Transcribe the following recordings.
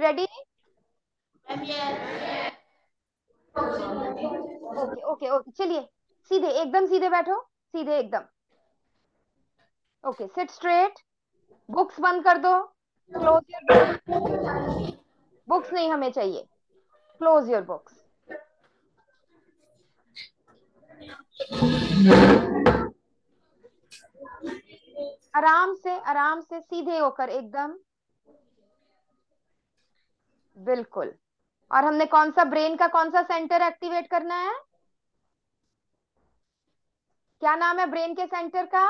Ready okay okay okay चलिए सीधे एकदम सीधे बैठो सीधे एकदम। ओके सिट स्ट्रेट बुक्स बंद कर दो। क्लोज योर बुक्स नहीं हमें चाहिए। क्लोज योर बुक्स आराम से आराम से सीधे होकर एकदम। बिल्कुल। और हमने कौन सा ब्रेन का कौन सा सेंटर एक्टिवेट करना है? क्या नाम है ब्रेन के सेंटर का?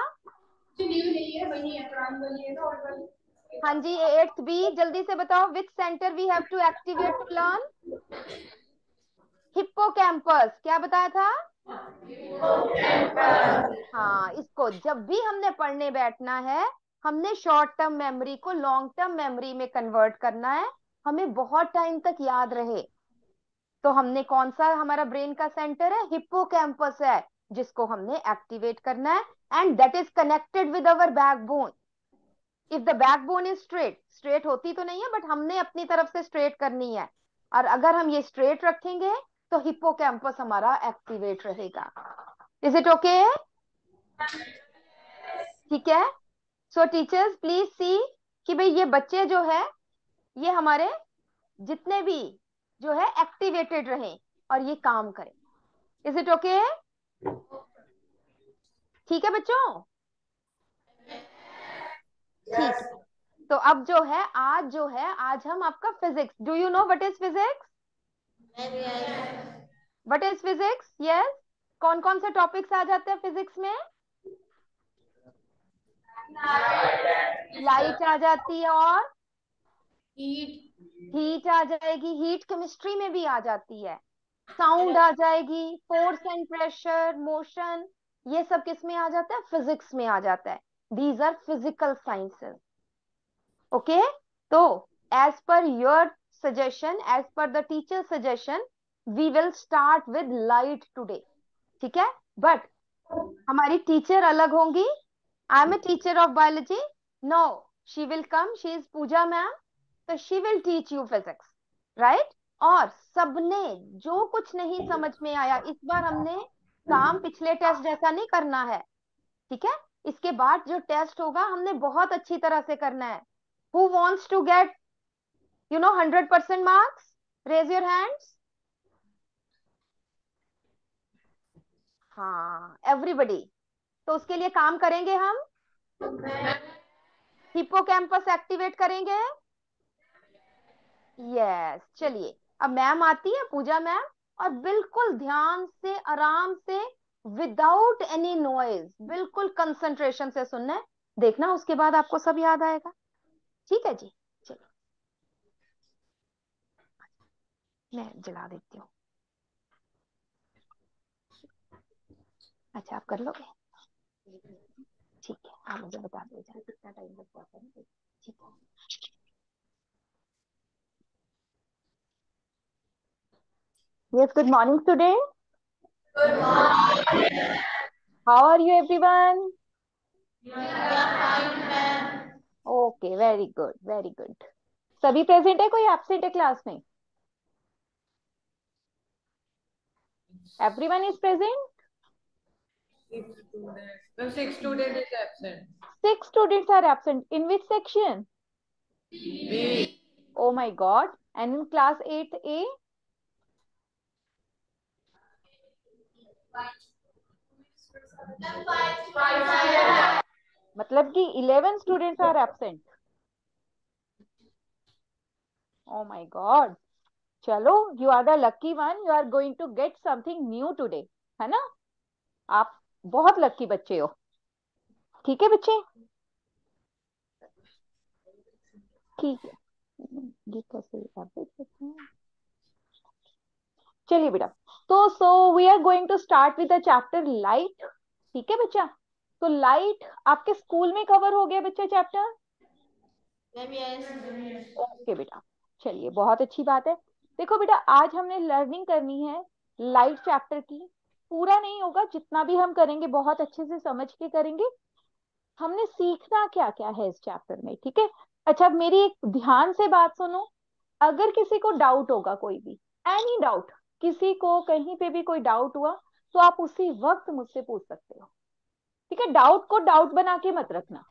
हाँ जी एट्थ बी जल्दी से बताओ which center we have to activate learn hippocampus क्या बताया था? हाँ इसको जब भी हमने पढ़ने बैठना है, हमने शॉर्ट टर्म मेमोरी को लॉन्ग टर्म मेमोरी में कन्वर्ट करना है। हमें बहुत टाइम तक याद रहे। तो हमने कौन सा हमारा ब्रेन का सेंटर है? हिप्पोकैम्पस है, जिसको हमने एक्टिवेट करना है and that is connected with our backbone if the backbone is straight straight होती तो नहीं है बट हमने अपनी तरफ़ से स्ट्रेट करनी है। और अगर हम ये स्ट्रेट रखेंगे तो हिप्पोकैम्पस हमारा एक्टिवेट रहेगा। इज़ इट ओके ठीक है? सो टीचर्स प्लीज़ सी कि भाई ये बच्चे जो है ये हमारे जितने भी जो है एक्टिवेटेड रहे और ये काम करें। इज़ इट ओके ठीक है बच्चों? ठीक। तो अब जो है, आज जो है, आज हम आपका physics do you know what is physics what is physics yes कौन कौन से टॉपिक्स आ जाते हैं फिजिक्स में? लाइट आ जाती है और? हीट हीट आ जाएगी हीट केमिस्ट्री में भी आ जाती है। साउंड आ जाएगी फोर्स एंड प्रेशर मोशन ये सब किसमें आ जाता है? फिजिक्स में आ जाता है। These are physical sciences okay तो as per your suggestion as per the teacher suggestion we will start with light today ठीक है? बट हमारी टीचर अलग होंगी। I am a teacher of biology no she will come she is Pooja ma'am तो she will teach you physics right और सबने जो कुछ नहीं समझ में आया इस बार हमने काम पिछले टेस्ट जैसा नहीं करना है ठीक है? इसके बाद जो टेस्ट होगा हमने बहुत अच्छी तरह से करना है। Who wants to get you know hundred percent marks raise your hands हाँ एवरीबडी तो उसके लिए काम करेंगे हम? हिप्पोकैम्पस एक्टिवेट करेंगे? यस चलिए। अब मैम आती है, पूजा मैम, और बिल्कुल ध्यान से, आराम से विदाउट एनी नॉइज़ बिल्कुल कंसंट्रेशन से सुनना है। देखना, उसके बाद आपको सब याद आएगा। ठीक है जी? चलिए। मैं जला देती हूँ। अच्छा आप कर लोगे? ठीक है, आप मुझे बता दीजिए। कितना टाइम लग जाता है ठीक है। Yes, good morning, students. Good morning. How are you, everyone? We are fine, ma'am. Okay, very good, very good. सभी प्रेजेंट है कोई एब्सेंट है क्लास में everyone is present Six students. No, six student is absent. six students are absent in which section B. oh my god and in class 8a मतलब कि eleven students are absent oh my god चलो you are the lucky one you are going to get something new today है ना? आप बहुत लक्की बच्चे हो। ठीक है बच्चे? ठीक है? चलिए बेटा। तो so we are going to start with chapter light ठीक है बच्चा? तो लाइट आपके स्कूल में कवर हो गया बच्चा चैप्टर ओके बेटा चलिए बहुत अच्छी बात है। देखो बेटा आज हमने लर्निंग करनी है लाइट चैप्टर की। पूरा नहीं होगा जितना भी हम करेंगे बहुत अच्छे से समझ के करेंगे। हमने सीखना क्या क्या है इस चैप्टर में ठीक है? अच्छा मेरी एक ध्यान से बात सुनो। अगर किसी को डाउट होगा कोई भी एनी डाउट किसी को कहीं पे भी कोई डाउट हुआ तो आप उसी वक्त मुझसे पूछ सकते हो। ठीक है डाउट को डाउट बना के मत रखना।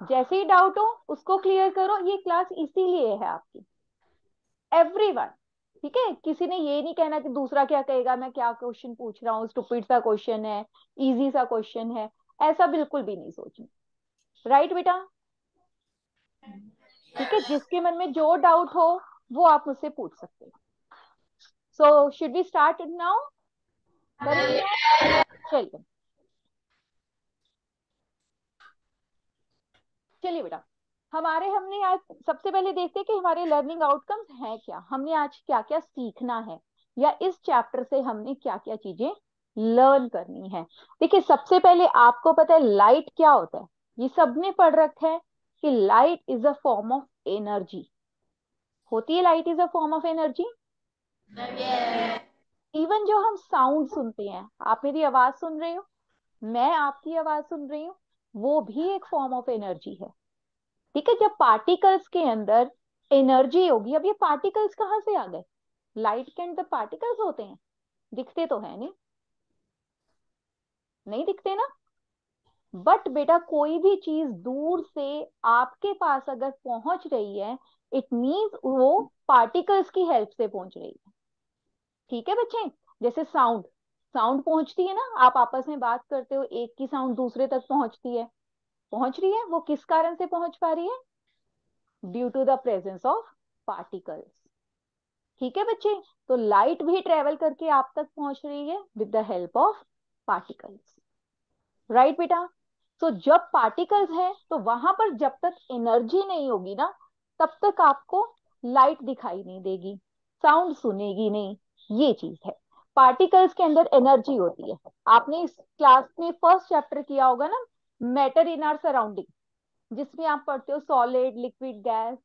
जैसे ही डाउट हो, उसको क्लियर करो, ये क्लास इसीलिए है आपकी। एवरी ठीक है, किसी ने ये नहीं कहना कि दूसरा क्या कहेगा, मैं क्या क्वेश्चन पूछ रहा हूँ स्टूपिड सा क्वेश्चन है इजी सा क्वेश्चन है, ऐसा बिल्कुल भी नहीं सोचना। राइट बेटा? ठीक है, जिसके मन में जो डाउट हो, वो आप मुझसे पूछ सकते हो। So should we start now चलिए। चलिए बेटा। हमारे हमने आज सबसे पहले देखते हैं कि हमारे लर्निंग आउटकम्स हैं क्या। हमने आज क्या क्या सीखना है या इस चैप्टर से हमने क्या क्या चीज़ें लर्न करनी है। देखिए, सबसे पहले आपको पता है लाइट क्या होता है। ये सबने पढ़ रखा है कि light is a form of energy होती है light is a form of energy even जो हम साउंड सुनते हैं, आप मेरी आवाज़ सुन रहे हो? मैं आपकी आवाज़ सुन रही हूँ, वो भी एक फॉर्म ऑफ़ एनर्जी है। ठीक है, जब पार्टिकल्स के अंदर एनर्जी होगी, अब ये पार्टिकल्स कहाँ से आ गए? लाइट के अंदर पार्टिकल्स होते हैं। दिखते तो है नहीं। नहीं दिखते ना? बट बेटा, कोई भी चीज़ दूर से आपके पास अगर पहुँच रही है इट मीन्स वो पार्टिकल्स की हेल्प से पहुँच रही है। ठीक है बच्चे? जैसे साउंड साउंड पहुँचती है ना, आप आपस में बात करते हो, एक की साउंड दूसरे तक पहुँचती है। पहुँच रही है? वो किस कारण से पहुँच पा रही है? Due to the presence of particles ठीक है बच्चे? तो लाइट भी ट्रेवल करके आप तक पहुँच रही है with the help of particles right बेटा? तो जब पार्टिकल्स है तो वहाँ पर जब तक एनर्जी नहीं होगी ना, तब तक आपको लाइट दिखाई नहीं देगी साउंड सुनेगी नहीं। ये चीज़ है। पार्टिकल्स के अंदर एनर्जी होती है। आपने इस क्लास में फ़र्स्ट चैप्टर किया होगा ना? मैटर इन आर सराउंडिंग जिसमें आप पढ़ते हो सॉलिड लिक्विड गैस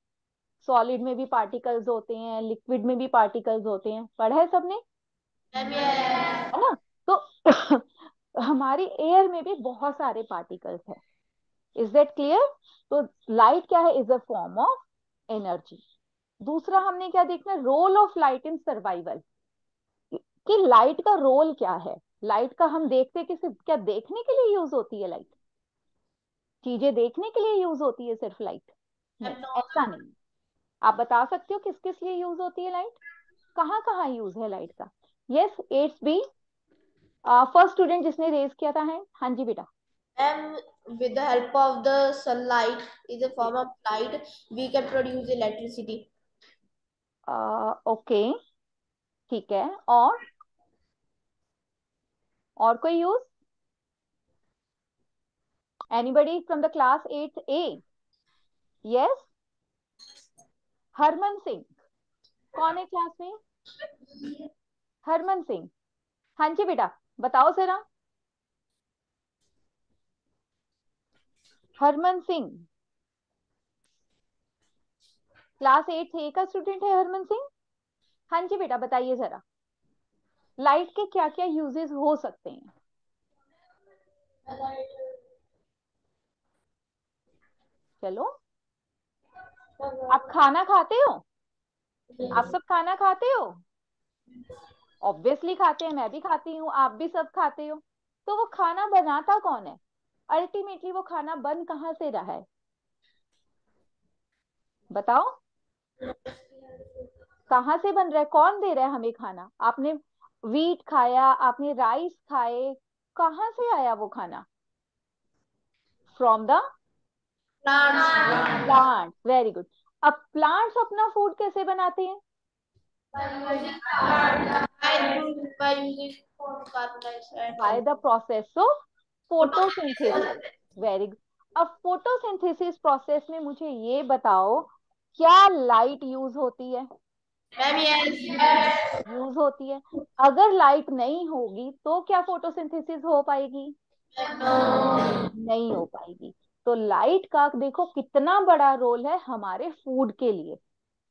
सॉलिड में भी पार्टिकल्स होते हैं लिक्विड में भी पार्टिकल्स होते हैं। पढ़ा है सबने? है ना? तो हमारी एयर में भी बहुत सारे पार्टिकल्स है। इज़ दैट क्लियर तो लाइट क्या है? Is a form of energy दूसरा हमने क्या देखना? Role of light in survival कि लाइट का रोल क्या है? लाइट का हम देखते कि सिर्फ़ क्या देखने के लिए यूज़ होती है लाइट चीज़ें देखने के लिए यूज़ होती है सिर्फ़ लाइट ऐसा नहीं। आप बता सकते हो किस किस लिए यूज़ होती है लाइट कहाँ कहाँ यूज़ है लाइट का? Yes eight B first student जिसने रेज किया था है? हाँ जी बेटा। And with the help of the sunlight is a form of light we can produce electricity. Okay uh, ठीक है। और और कोई use anybody from the class eight A yes Harman Singh कौन है क्लास में? हरमन सिंह हाँ जी बेटा, बताओ जरा। Harman Singh class eight A का स्टूडेंट है हरमन सिंह हाँ जी बेटा, बताइए जरा। लाइट के क्या क्या यूजेस हो सकते हैं? चलो आप खाना खाते हो? आप सब खाना खाते हो? ऑब्वियसली खाते हैं, मैं भी खाती हूँ, आप भी सब खाते हो। तो वो खाना बनाता कौन है? अल्टीमेटली वो खाना बन कहाँ से रहा है? बताओ। कहाँ से बन रहा है? कौन दे रहा है हमें खाना? आपने वीट खाया आपने राइस खाए कहाँ से आया वो खाना? From the plant very good अब प्लांट्स अपना फ़ूड कैसे बनाते हैं? By the process of photosynthesis very good अब फोटोसिंथेसिस प्रोसेस में मुझे ये बताओ क्या लाइट यूज़ होती है? यूज़ होती है। अगर लाइट नहीं होगी तो क्या फोटोसिंथेसिस हो पाएगी? नहीं हो पाएगी। तो लाइट का देखो कितना बड़ा रोल है हमारे फ़ूड के लिए।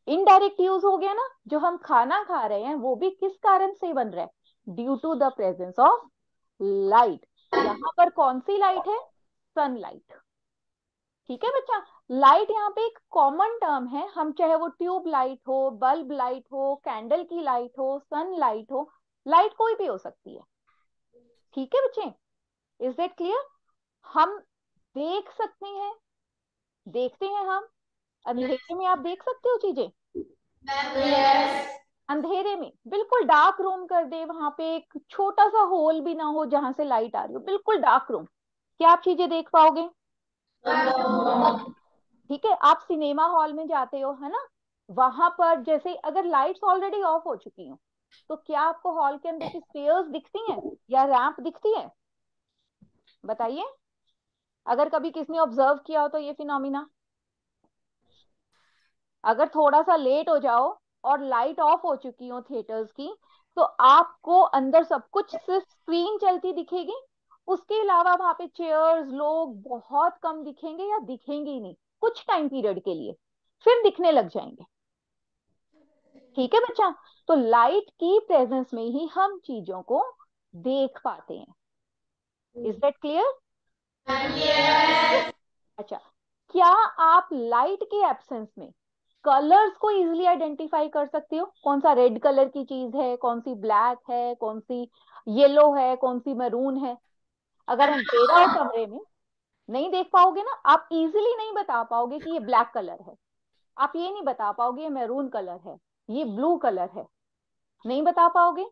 इनडायरेक्ट यूज़ हो गया ना जो हम खाना खा रहे हैं वो भी किस कारण से बन रहा है? Due to the presence of light यहाँ पर कौन सी लाइट है? सनलाइट ठीक है बच्चा? लाइट यहाँ पे एक कॉमन टर्म है। हम चाहे वो ट्यूब लाइट हो बल्ब लाइट हो कैंडल की लाइट हो सन लाइट हो लाइट कोई भी हो सकती है। ठीक है बच्चे? इज़ दैट क्लियर हम देख सकते हैं। देखते हैं हम। अंधेरे में आप देख सकते हो चीज़ें? अंधेरे में। बिल्कुल डार्क रूम कर दे। वहाँ पे एक छोटा सा होल भी ना हो जहाँ से लाइट आ रही हो। बिल्कुल डार्क रूम क्या आप चीज़ें देख पाओगे? ठीक है, आप सिनेमा हॉल में जाते हो, है ना? वहाँ पर जैसे अगर लाइट्स ऑलरेडी ऑफ़ हो चुकी हो तो क्या आपको हॉल के अंदर की स्टेयर्स दिखती हैं? या रैंप दिखती है? बताइए। अगर कभी किसने ऑब्ज़र्व किया हो तो ये फिनोमिना अगर थोड़ा सा लेट हो जाओ और लाइट ऑफ़ हो चुकी हो थिएटर्स की तो आपको अंदर सब कुछ सिर्फ़ स्क्रीन चलती दिखेगी। उसके अलावा वहाँ पे चेयर्स लोग बहुत कम दिखेंगे या दिखेंगे ही नहीं। कुछ टाइम पीरियड के लिए फिर दिखने लग जाएँगे। ठीक है बच्चा? तो लाइट की प्रेजेंस में ही हम चीज़ों को देख पाते हैं। इज़ दैट क्लियर अच्छा क्या आप लाइट के एब्सेंस में कलर्स को इजिली आइडेंटिफाई कर सकते हो? कौन सा रेड कलर की चीज़ है कौन सी ब्लैक है कौन सी येलो है कौन सी मरून है? अगर हम अंधेरा हो। कमरे में नहीं देख पाओगे ना, आप इजिली नहीं बता पाओगे कि ये ब्लैक कलर है। आप ये नहीं बता पाओगे ये मैरून कलर है, ये ब्लू कलर है। नहीं बता पाओगे?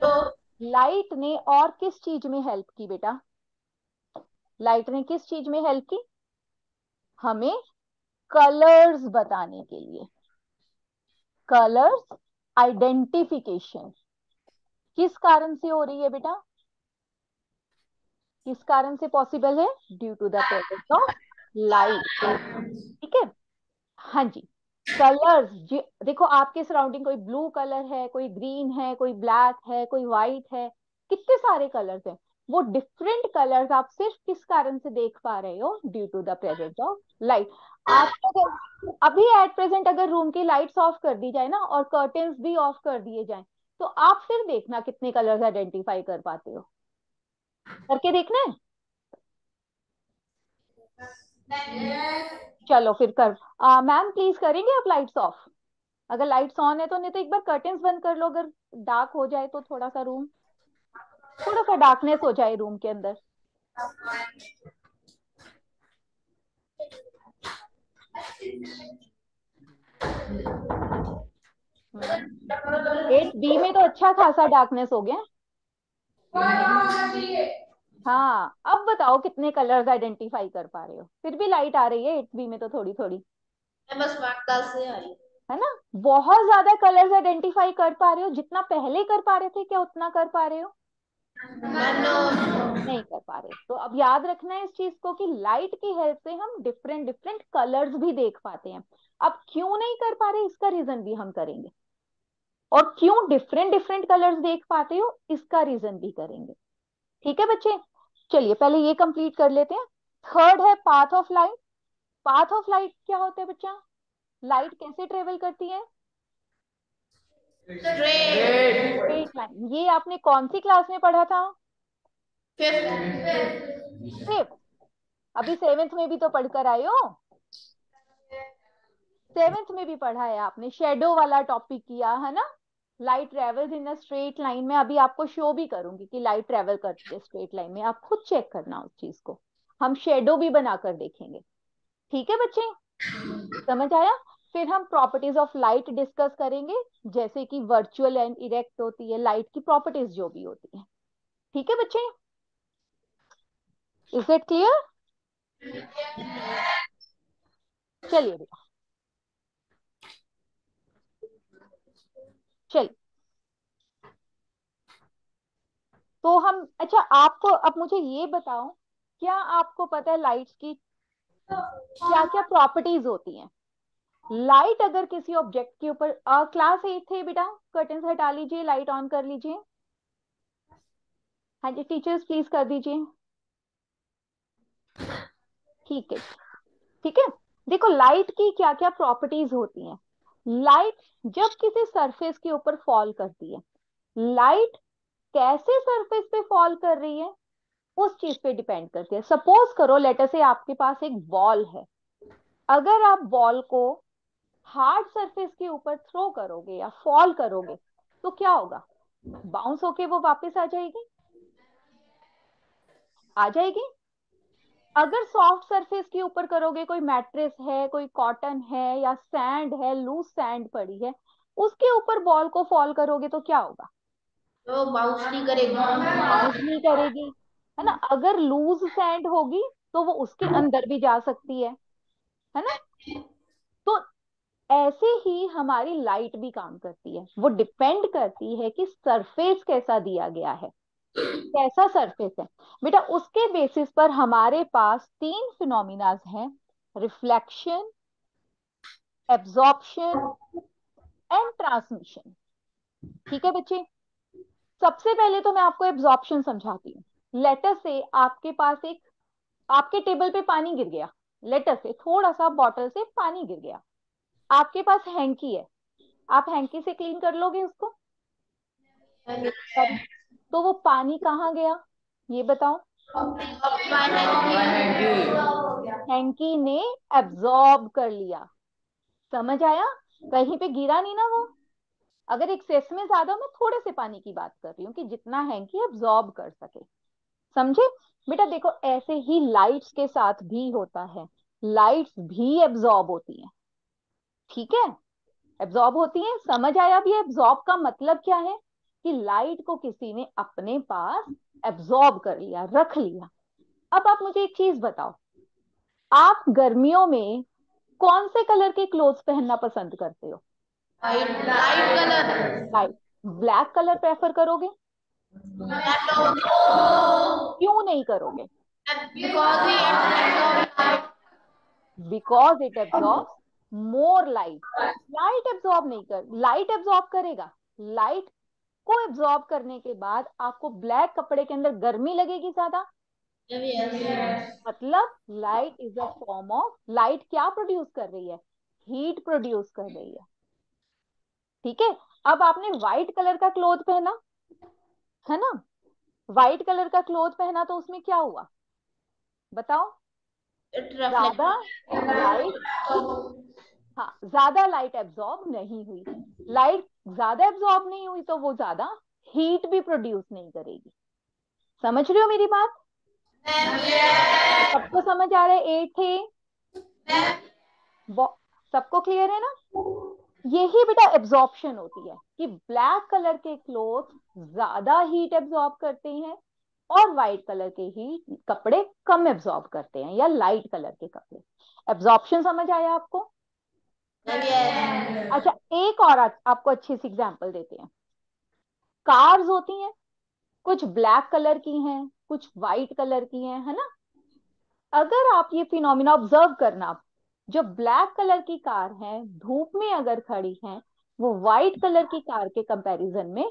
तो लाइट ने और किस चीज़ में हेल्प की बेटा? लाइट ने किस चीज़ में हेल्प की? हमें कलर्स बताने के लिए। कलर्स आइडेंटिफिकेशन किस कारण से हो रही है बेटा? किस कारण से पॉसिबल है? Due to the of light ठीक है? हाँ जी। कलर्स देखो आपके सराउंडिंग कोई ब्लू कलर है, कोई ग्रीन है, कोई ब्लैक है, कोई व्हाइट है, कितने सारे कलर्स हैं? वो डिफरेंट कलर्स आप सिर्फ़ किस कारण से देख पा रहे हो? Due to the presence of light आप अगर, अभी एट प्रेजेंट अगर रूम की लाइट्स ऑफ़ कर दी जाए ना और कर्टेन्स भी ऑफ़ कर दिए जाए तो आप फिर देखना कितने कलर्स आइडेंटिफाई कर पाते हो। करके देखना है? चलो फिर कर। मैम प्लीज़ करेंगे आप लाइट्स ऑफ़ अगर लाइट्स ऑन है तो नहीं तो एक बार कर्टेन्स बंद कर लो। अगर डार्क हो जाए तो थोड़ा सा रूम थोड़ा सा डार्कनेस हो जाए रूम के अंदर। एट बी में तो अच्छा खासा डार्कनेस हो गया। हाँ। अब बताओ कितने कलर्स आइडेंटिफाई कर पा रहे हो? फिर भी लाइट आ रही है एट बी में तो थोड़ी थोड़ी बस क्लास से है। ना? बहुत ज़्यादा कलर्स आइडेंटिफाई कर पा रहे हो। जितना पहले कर पा रहे थे क्या उतना कर पा रहे हो? नहीं कर पा रहे। तो अब याद रखना है इस चीज़ को कि लाइट की हेल्प से हम डिफरेंट डिफरेंट कलर्स भी देख पाते हैं। अब क्यों नहीं कर पा रहे? इसका रीजन भी हम करेंगे। और क्यों डिफरेंट डिफरेंट कलर्स देख पाते हो, इसका रीजन भी करेंगे। ठीक है बच्चे? चलिए, पहले ये कंप्लीट कर लेते हैं। थर्ड है path of light path of light क्या होता है बच्चा? लाइट कैसे ट्रेवल करती है? स्ट्रेट लाइन ये आपने कौन सी क्लास में पढ़ा था? फिफ्थ अभी सेवेंथ में भी तो पढ़कर आए हो। सेवेंथ में भी पढ़ा है आपने। शेडो वाला टॉपिक किया, है ना? Light travels in a straight line में अभी आपको शो भी करूँगी कि लाइट ट्रेवल करती है स्ट्रेट लाइन में। आप खुद चेक करना उस चीज़ को। हम शेडो भी बनाकर देखेंगे। ठीक है बच्चे? समझ आया? फिर हम प्रॉपर्टीज़ ऑफ़ लाइट डिस्कस करेंगे। जैसे कि वर्चुअल एंड इरेक्ट होती है लाइट की प्रॉपर्टीज़ जो भी होती है। ठीक है बच्चे? इज़ इट क्लियर चलिए बेटा। चलिए तो हम अच्छा आपको, अब मुझे ये बताओ, क्या आपको पता है लाइट्स की क्या क्या प्रॉपर्टीज़ होती हैं? लाइट अगर किसी ऑब्जेक्ट के ऊपर क्लास एट थे बेटा कर्टन हटा लीजिए लाइट ऑन कर लीजिए। हाँ जी टीचर्स प्लीज़ कर दीजिए। ठीक है ठीक है? देखो लाइट की क्या क्या प्रॉपर्टीज़ होती हैं? लाइट जब किसी सरफेस के ऊपर फॉल करती है, लाइट कैसे सरफेस पे फॉल कर रही है, उस चीज़ पे डिपेंड करती है। सपोज़ करो लेटर से आपके पास एक बॉल है। अगर आप बॉल को हार्ड सरफेस के ऊपर थ्रो करोगे या फॉल करोगे तो क्या होगा? बाउंस होके वो वापस आ जाएगी? आ जाएगी? अगर सॉफ्ट सरफेस के ऊपर करोगे कोई मैट्रेस है कोई कॉटन है या सैंड है लूज सैंड पड़ी है उसके ऊपर बॉल को फॉल करोगे तो क्या होगा? तो बाउंस नहीं करेगी। बाउंस नहीं करेगी है ना? अगर लूज सैंड होगी तो वो उसके अंदर भी जा सकती है है ना? तो ऐसे ही हमारी लाइट भी काम करती है। वो डिपेंड करती है कि सरफेस कैसा दिया गया है। कैसा सरफेस है? बेटा उसके बेसिस पर हमारे पास तीन फिनोमिनाज हैं रिफ्लेक्शन एब्जॉर्प्शन एंड ट्रांसमिशन ठीक है बच्चे? सबसे पहले तो मैं आपको एब्जॉर्प्शन समझाती हूँ। लेटर से आपके पास एक आपके टेबल पे पानी गिर गया। लेटर से थोड़ा सा बॉटल से पानी गिर गया। आपके पास हैंकी है। आप हैंकी से क्लीन कर लोगे उसको? तो वो पानी कहाँ गया? ये बताओ। हैंकी ने एब्जॉर्ब कर लिया। समझ आया? कहीं पे गिरा नहीं ना वो? अगर एक्सेस में ज़्यादा मैं थोड़े से पानी की बात कर रही हूँ कि जितना हैंकी एब्जॉर्ब कर सके। समझे? बेटा देखो, ऐसे ही लाइट्स के साथ भी होता है। लाइट्स भी एब्जॉर्ब होती हैं। ठीक है? एब्जॉर्ब होती हैं। समझ आया भी एब्जॉर्ब का मतलब क्या है? कि लाइट को किसी ने अपने पास एब्जॉर्ब कर लिया रख लिया। अब आप मुझे एक चीज़ बताओ। आप गर्मियों में कौन से कलर के क्लोथ्स पहनना पसंद करते हो? Light light colour light black colour prefer करोगे? क्यों नहीं करोगे? Because it absorb more light light absorb नहीं कर लाइट एब्जॉर्ब करेगा। लाइट को एब्जॉर्ब करने के बाद आपको ब्लैक कपड़े के अंदर गर्मी लगेगी ज़्यादा? मतलब light is a form of light क्या प्रोड्यूस कर रही है? हीट प्रोड्यूस कर रही है। ठीक है? अब आपने व्हाइट कलर का क्लोथ पहना है ना? व्हाइट कलर का क्लोथ पहना तो उसमें क्या हुआ? बताओ। ज़्यादा लाइट हाँ ज़्यादा लाइट एब्जॉर्ब नहीं हुई। लाइट ज़्यादा एब्जॉर्ब नहीं हुई तो वो ज़्यादा हीट भी प्रोड्यूस नहीं करेगी। समझ रहे हो मेरी बात? सबको समझ आ रहा है? एट थे। सबको क्लियर है ना? यही बेटा एब्जॉर्प्शन होती है कि ब्लैक कलर के क्लोथ ज़्यादा हीट एब्जॉर्ब करते हैं और व्हाइट कलर के ही कपड़े कम एब्जॉर्ब करते हैं या लाइट कलर के कपड़े। एब्जॉर्प्शन समझ आया आपको? अच्छा एक और आपको अच्छी सी एग्ज़ाम्पल देते हैं। कार्स होती हैं कुछ ब्लैक कलर की हैं कुछ व्हाइट कलर की हैं है ना? अगर आप ये फिनोमिना ऑब्ज़र्व करना जो ब्लैक कलर की कार है धूप में अगर खड़ी है वो व्हाइट कलर की कार के कंपैरिजन में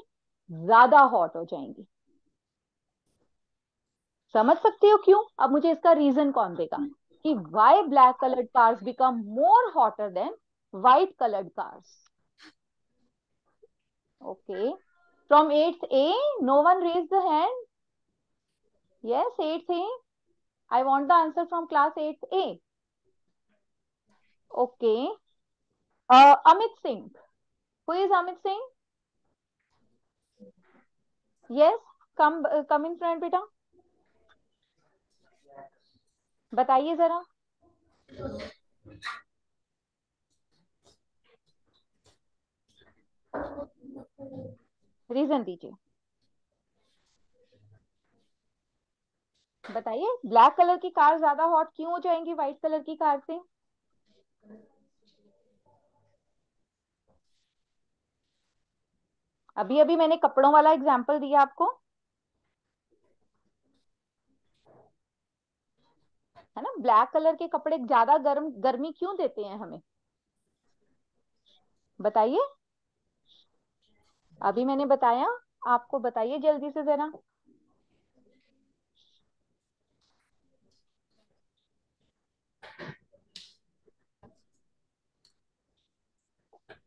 ज़्यादा हॉट हो जाएँगी। समझ सकते हो क्यों? अब मुझे इसका रीजन कौन देगा? कि why black coloured cars become more hotter than white colored cars. Okay. From 8th A, no one raised the hand. Yes, 8th A. I want the answer from class 8th A. Okay. Uh, Amit Singh. Who is Amit Singh? Yes, come uh, come in front बेटा बताइए जरा reason दीजिए। बताइए black colour की car ज़्यादा hot क्यों हो जाएँगी? व्हाइट कलर की कार से? अभी अभी मैंने कपड़ों वाला एग्ज़ाम्पल दिया आपको। है ना? ब्लैक कलर के कपड़े ज़्यादा गर्म, गर्मी क्यों देते हैं हमें? बताइए। अभी मैंने बताया, आपको बताइए जल्दी से जरा।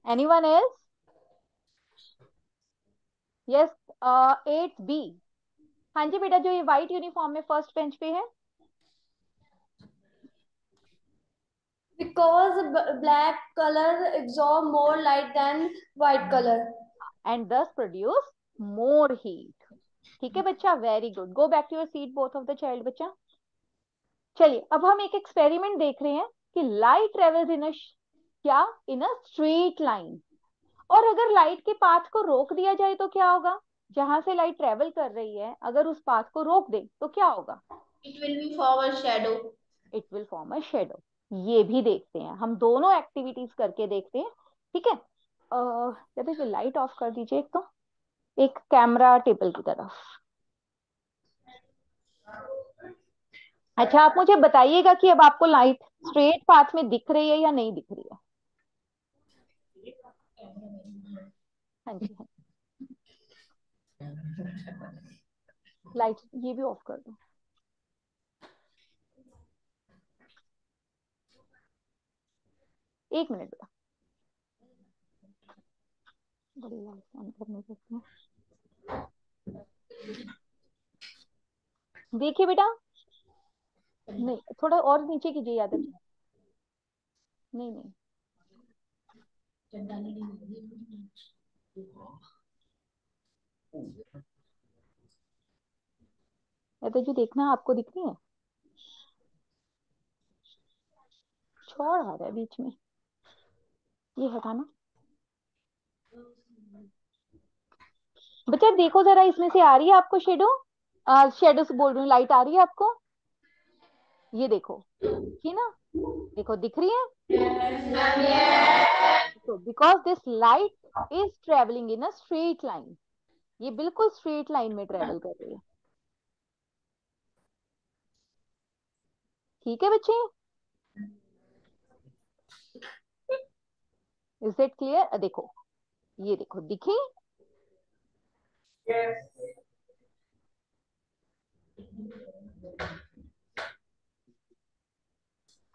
Any one else yes eight B हाँ जी बेटा, जो ये व्हाइट यूनिफॉर्म में फ़र्स्ट बेंच पे है। Because black colour absorb more light than white colour and thus produce more heat. ठीक है बच्चा? Very good go back to your seat both of the child बच्चा. चलिए अब हम एक एक्सपेरिमेंट देख रहे हैं कि लाइट ट्रेवल्स इन अ क्या? इन अ स्ट्रेट लाइन और अगर लाइट के पाथ को रोक दिया जाए तो क्या होगा? जहाँ से लाइट ट्रेवल कर रही है अगर उस पाथ को रोक दे तो क्या होगा? It will be form a shadow. It will form a shadow ये भी देखते हैं। हम दोनों एक्टिविटीज़ करके देखते हैं। ठीक है? देखिए लाइट ऑफ़ कर दीजिए एक तो एक कैमरा टेबल की तरफ़। अच्छा आप मुझे बताइएगा कि अब आपको लाइट स्ट्रेट पाथ में दिख रही है या नहीं दिख रही है? हाँ जी हाँ। लाइट ये भी ऑफ़ कर दो। एक मिनट बेटा बड़ी लाइट ऑन करने देती हूँ देखिए बेटा, नहीं, थोड़ा और नीचे कीजिए, याद नहीं नहीं। यादव जी देखना आपको दिख रही है? छोड़ आ रहा है बीच में। ये हटाना। बच्चा देखो जरा इसमें से आ रही है आपको शेडो शेडो से बोल रही हूँ लाइट आ रही है आपको? ये देखो ठीक ना? देखो, दिख रही है? Because this light is travelling in a straight line ये बिल्कुल स्ट्रेट लाइन में ट्रेवल कर रही है। ठीक है बच्चे? इज़ इट क्लियर देखो, ये देखो, दिखी?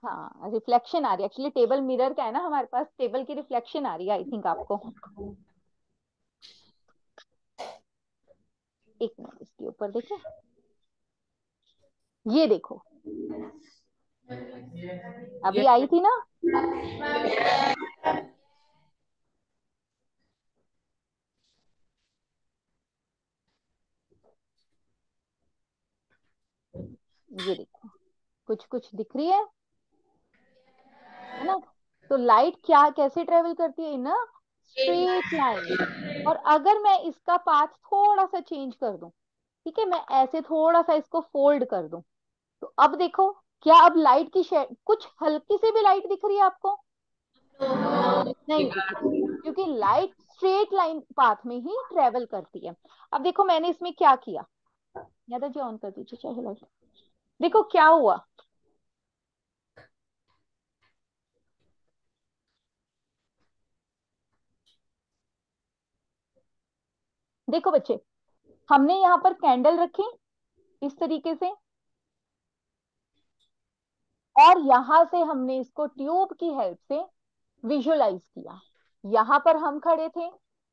हाँ रिफ्लेक्शन आ रही है। एक्चुअली टेबल मिरर का है ना हमारे पास। टेबल की रिफ्लेक्शन आ रही है आई थिंक आपको। एक मिनट इसके ऊपर देखिए ये देखो। अभी आई थी ना? ये देखो, कुछ कुछ दिख रही है? है ना? तो लाइट क्या, कैसे ट्रेवल करती है? इन स्ट्रेट लाइन और अगर मैं इसका पाथ थोड़ा सा चेंज कर दूँ, ठीक है? मैं ऐसे थोड़ा सा इसको फोल्ड कर दूँ तो अब देखो, क्या अब लाइट की शेड कुछ हल्की सी भी लाइट दिख रही है आपको? नहीं क्योंकि लाइट स्ट्रेट लाइन पाथ में ही ट्रेवल करती है। अब देखो, मैंने इसमें क्या किया? यादव जी ऑन कर दीजिए, चाहे लाइट देखो क्या हुआ? देखो बच्चे, हमने यहाँ पर कैंडल रखी इस तरीके से। और यहाँ से हमने इसको ट्यूब की हेल्प से विजुअलाइज किया। यहाँ पर हम खड़े थे,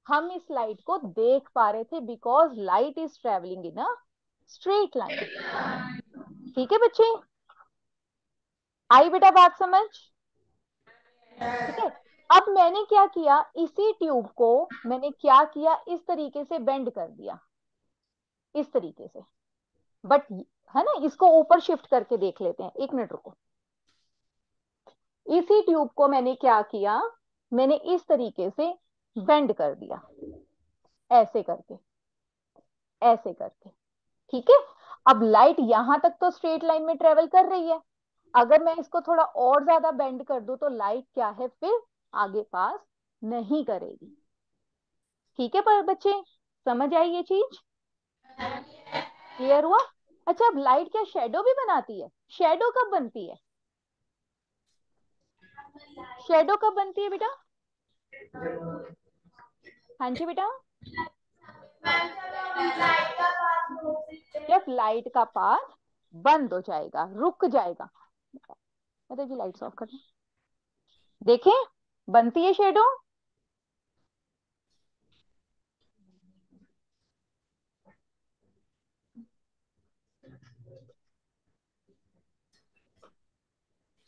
हम इस लाइट को देख पा रहे थे because light is travelling in a straight line ठीक है बच्चे? आई बेटा बात समझ? ठीक है? अब मैंने क्या किया? इसी ट्यूब को मैंने क्या किया? इस तरीके से बेंड कर दिया। इस तरीके से। बट है ना? इसको ऊपर शिफ्ट करके देख लेते हैं। एक मिनट रुको। इसी ट्यूब को मैंने क्या किया? मैंने इस तरीके से बेंड कर दिया। ऐसे करके। ऐसे करके। ठीक है? अब लाइट यहाँ तक तो स्ट्रेट लाइन में ट्रेवल कर रही है। अगर मैं इसको थोड़ा और ज़्यादा बेंड कर दूँ तो लाइट क्या है फिर? आगे पास नहीं करेगी। ठीक है पर बच्चे? समझ आई ये चीज़? क्लियर हुआ? अच्छा अब लाइट क्या शेडो भी बनाती है? शेडो कब बनती है? शेडो कब बनती है बेटा? हाँ जी बेटा। सिर्फ़ लाइट का पाथ बंद हो जाएगा, रुक जाएगा। मतलब जी लाइट्स ऑफ़ कर देखे, बनती है शेडो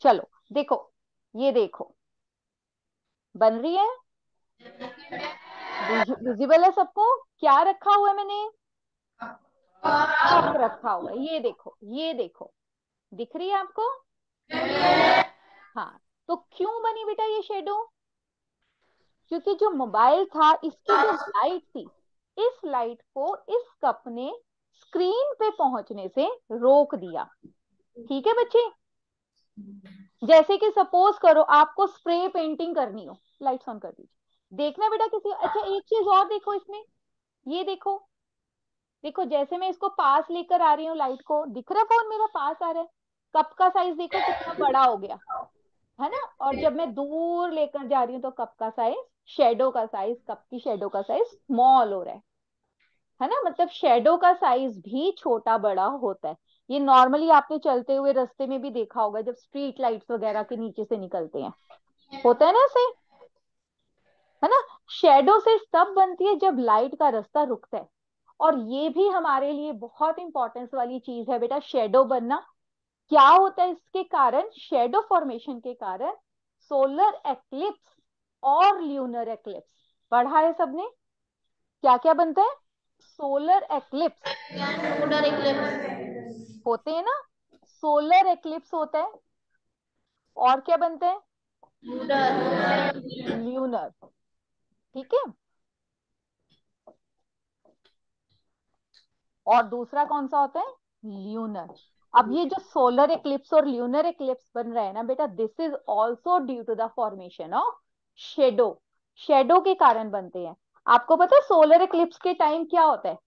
चलो, देखो, ये देखो। बन रही है? विजिबल है सबको? क्या रखा हुआ है मैंने? कप रखा हुआ है। ये देखो ये देखो। दिख रही है आपको? हाँ। तो क्यों बनी बेटा ये शेडो क्योंकि जो मोबाइल था, इसकी जो लाइट थी, इस लाइट को इस कप ने स्क्रीन पे पहुँचने से रोक दिया। ठीक है बच्चे? जैसे कि सपोज़ करो आपको स्प्रे पेंटिंग करनी हो। लाइट्स ऑन कर दीजिए। देखना बेटा किसी अच्छा एक चीज़ और देखो इसमें। ये देखो देखो, जैसे मैं इसको पास लेकर आ रही हूँ लाइट को, दिख रहा फ़ोन मेरा पास आ रहा है? कप का साइज़ देखो कितना बड़ा हो गया, है ना? और जब मैं दूर लेकर जा रही हूँ तो कप का साइज़ शेडो का साइज़ कप की शेडो का साइज़ स्मॉल हो रहा है। है ना? मतलब शेडो का साइज़ भी छोटा बड़ा होता है। ये नॉर्मली आपने चलते हुए रास्ते में भी देखा होगा जब स्ट्रीट लाइट्स वगैरह के नीचे से निकलते हैं। होता है ना ऐसे? है ना? शेडो से तब बनती है जब लाइट का रास्ता रुकता है। और ये भी हमारे लिए बहुत इंपॉर्टेंस वाली चीज़ है बेटा शेडो बनना। क्या होता है इसके कारण? शेडो फॉर्मेशन के कारण सोलर एक्लिप्स और ल्यूनर एक्लिप्स पढ़ा है सबने? क्या क्या बनता है? सोलर एक्लिप्स सोलर एक्लिप्स होते हैं ना? सोलर एक्लिप्स होता है। और क्या बनते हैं? ल्यूनर ठीक है? और दूसरा कौन सा होता है? ल्यूनर अब ये जो सोलर एक्लिप्स और ल्यूनर एक्लिप्स बन रहा है ना बेटा this is also due to the formation of shadow shadow के कारण बनते हैं। आपको पता है सोलर इक्लिप्स के टाइम क्या होता है?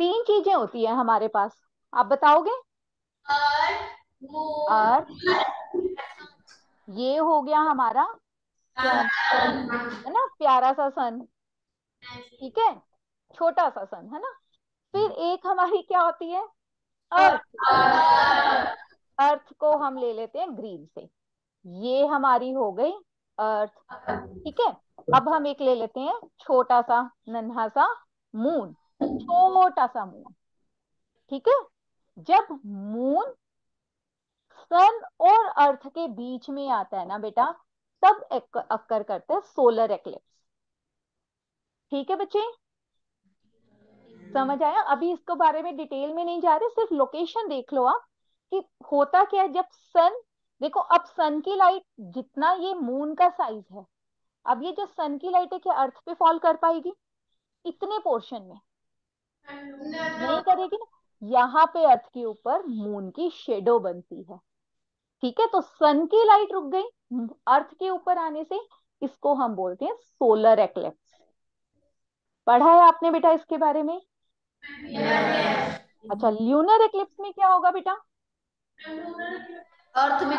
तीन चीज़ें होती है हमारे पास। आप बताओगे? अर्थ ये हो गया हमारा है ना? प्यारा सा सन। ठीक है? छोटा सा सन, है ना? फिर एक हमारी क्या होती है? अर्थ। अर्थ को हम ले लेते हैं ग्रीन से। ये हमारी हो गई अर्थ। ठीक है? अब हम एक ले लेते हैं छोटा सा, नन्हा सा मून छोटा सा मून ठीक है? जब मून सन और अर्थ के बीच में आता है ना बेटा तब अक्कर करते हैं सोलर एक्लिप्स ठीक है बच्चे? समझ आया? अभी इसको बारे में डिटेल में नहीं जा रहे सिर्फ़ लोकेशन देख लो आप कि होता क्या है जब सन देखो अब सन की लाइट जितना ये मून का साइज़ है अब ये जो सन की लाइट है क्या अर्थ पे फॉल कर पाएगी? इतने पोर्शन में। नहीं करेगी? ना यहाँ पे अर्थ के ऊपर मून की शेडो बनती है। ठीक है तो सन की लाइट रुक गई अर्थ के ऊपर आने से इसको हम बोलते हैं सोलर एक्लिप्स पढ़ा है आपने बेटा इसके बारे में? अच्छा ल्यूनर एक्लिप्स में क्या होगा बेटा? अर्थ में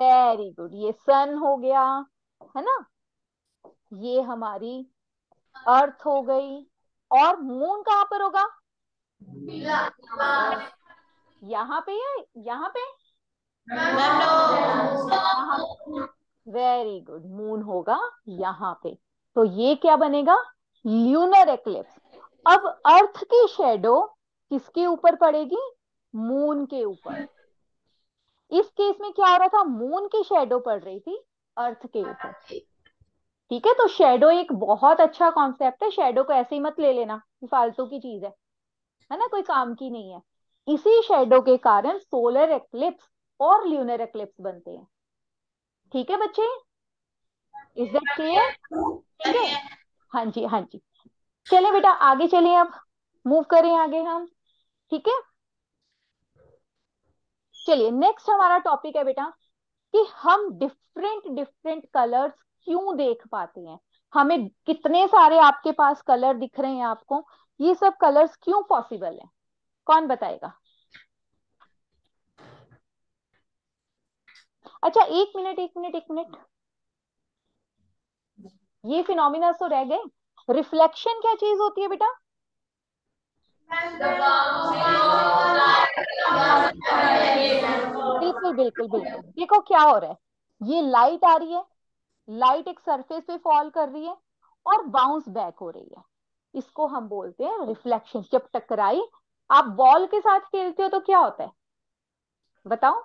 वेरी गुड ये सन हो गया है ना? ये हमारी अर्थ हो गई. और मून कहाँ पर होगा? यहाँ पे या यहाँ पे? वेरी गुड मून होगा यहाँ पे। तो ये क्या बनेगा? ल्यूनर एक्लिप्स अब अर्थ की शेडो किसके ऊपर पड़ेगी? मून के ऊपर। इस केस में क्या हो रहा था? मून की शेडो पड़ रही थी अर्थ के ऊपर। ठीक है? तो शेडो एक बहुत अच्छा कॉन्सेप्ट है। शेडो को ऐसे ही मत ले लेना फालतू की चीज़ है। है ना? कोई काम की नहीं है। इसी शेडो के कारण सोलर एक्लिप्स और ल्यूनर एक्लिप्स बनते हैं। ठीक है बच्चे? इज़ दैट क्लियर ठीक है? हाँ जी हाँ जी। चले बेटा, आगे चले अब। मूव करें आगे हम। ठीक है? चलिए नेक्स्ट हमारा टॉपिक है बेटा, कि हम डिफरेंट डिफरेंट कलर्स क्यों देख पाते हैं? हमें कितने सारे आपके पास कलर दिख रहे हैं आपको? ये सब कलर्स क्यों पॉसिबल है? कौन बताएगा? अच्छा एक मिनट एक मिनट एक मिनट। ये फिनोमिना तो रह गए। रिफ्लेक्शन क्या चीज़ होती है बेटा? बिल्कुल बिल्कुल बिल्कुल। देखो क्या हो रहा है। ये लाइट आ रही है। लाइट एक सरफेस पे फॉल कर रही है और बाउंस बैक हो रही है। इसको हम बोलते हैं रिफ्लेक्शन जब टकराई आप बॉल के साथ खेलते हो तो क्या होता है? बताओ।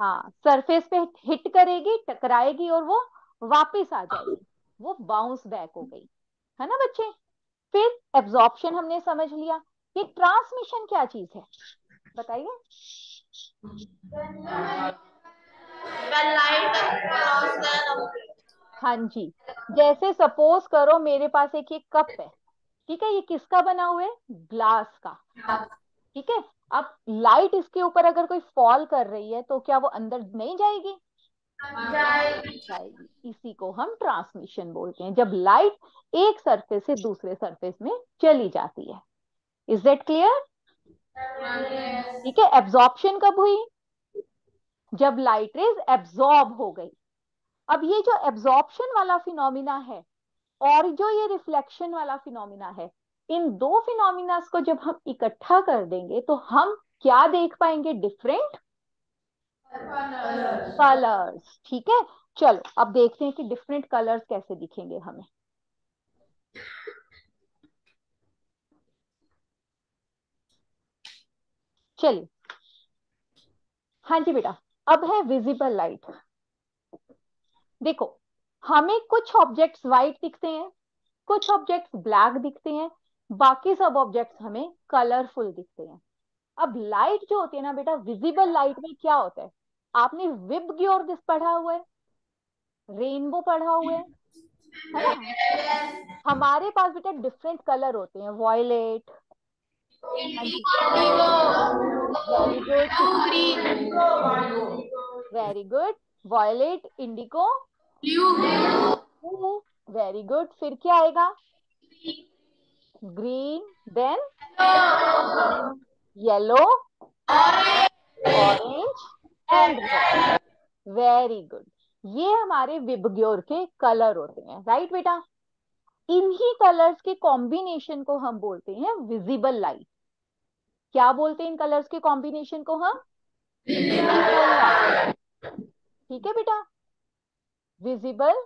हाँ सरफेस पे हिट करेगी, टकराएगी और वो वापस आ जाएगी। वो बाउंस बैक हो गई। है ना बच्चे? फिर एब्जॉर्प्शन हमने समझ लिया। कि ट्रांसमिशन क्या चीज़ है? बताइए। हाँ जी। जैसे सपोज़ करो मेरे पास एक ये कप है। ठीक है ये किसका बना हुआ है? ग्लास का। ठीक है अब लाइट इसके ऊपर अगर कोई फॉल कर रही है तो क्या वो अंदर नहीं जाएगी? जाएगी। इसी को हम ट्रांसमिशन बोलते हैं। जब लाइट एक सरफेस से दूसरे सरफेस में चली जाती है। इज़ दैट क्लियर ठीक है एब्जॉर्प्शन कब हुई? जब लाइट रेज एब्जॉर्ब हो गई। अब ये जो एब्जॉर्प्शन वाला फिनोमिना है और जो ये रिफ्लेक्शन वाला फिनोमिना है इन दो फिनोमिनास को जब हम इकट्ठा कर देंगे तो हम क्या देख पाएँगे? डिफरेंट कलर्स ठीक है? चलो अब देखते हैं कि डिफरेंट कलर्स कैसे दिखेंगे हमें। चलिए। हाँ जी बेटा अब है विजिबल लाइट देखो हमें कुछ ऑब्जेक्ट्स व्हाइट दिखते हैं कुछ ऑब्जेक्ट्स ब्लैक दिखते हैं बाकी सब ऑब्जेक्ट्स हमें कलरफुल दिखते हैं। अब लाइट जो होती है ना बेटा विजिबल लाइट में क्या होता है? आपने विब ग्योर पढ़ा हुआ है रेनबो पढ़ा हुआ है है ना? हमारे पास बेटा डिफरेंट कलर होते हैं violet very good violet indigo blue very good फिर क्या आएगा? Green then yellow orange and very good ये हमारे विबग्योर के कलर होते हैं. राइट बेटा? इन्हीं कलर्स के कॉम्बिनेशन को हम बोलते हैं विजिबल लाइट क्या बोलते हैं इन कलर्स के कॉम्बिनेशन को हम? ठीक है बेटा? विजिबल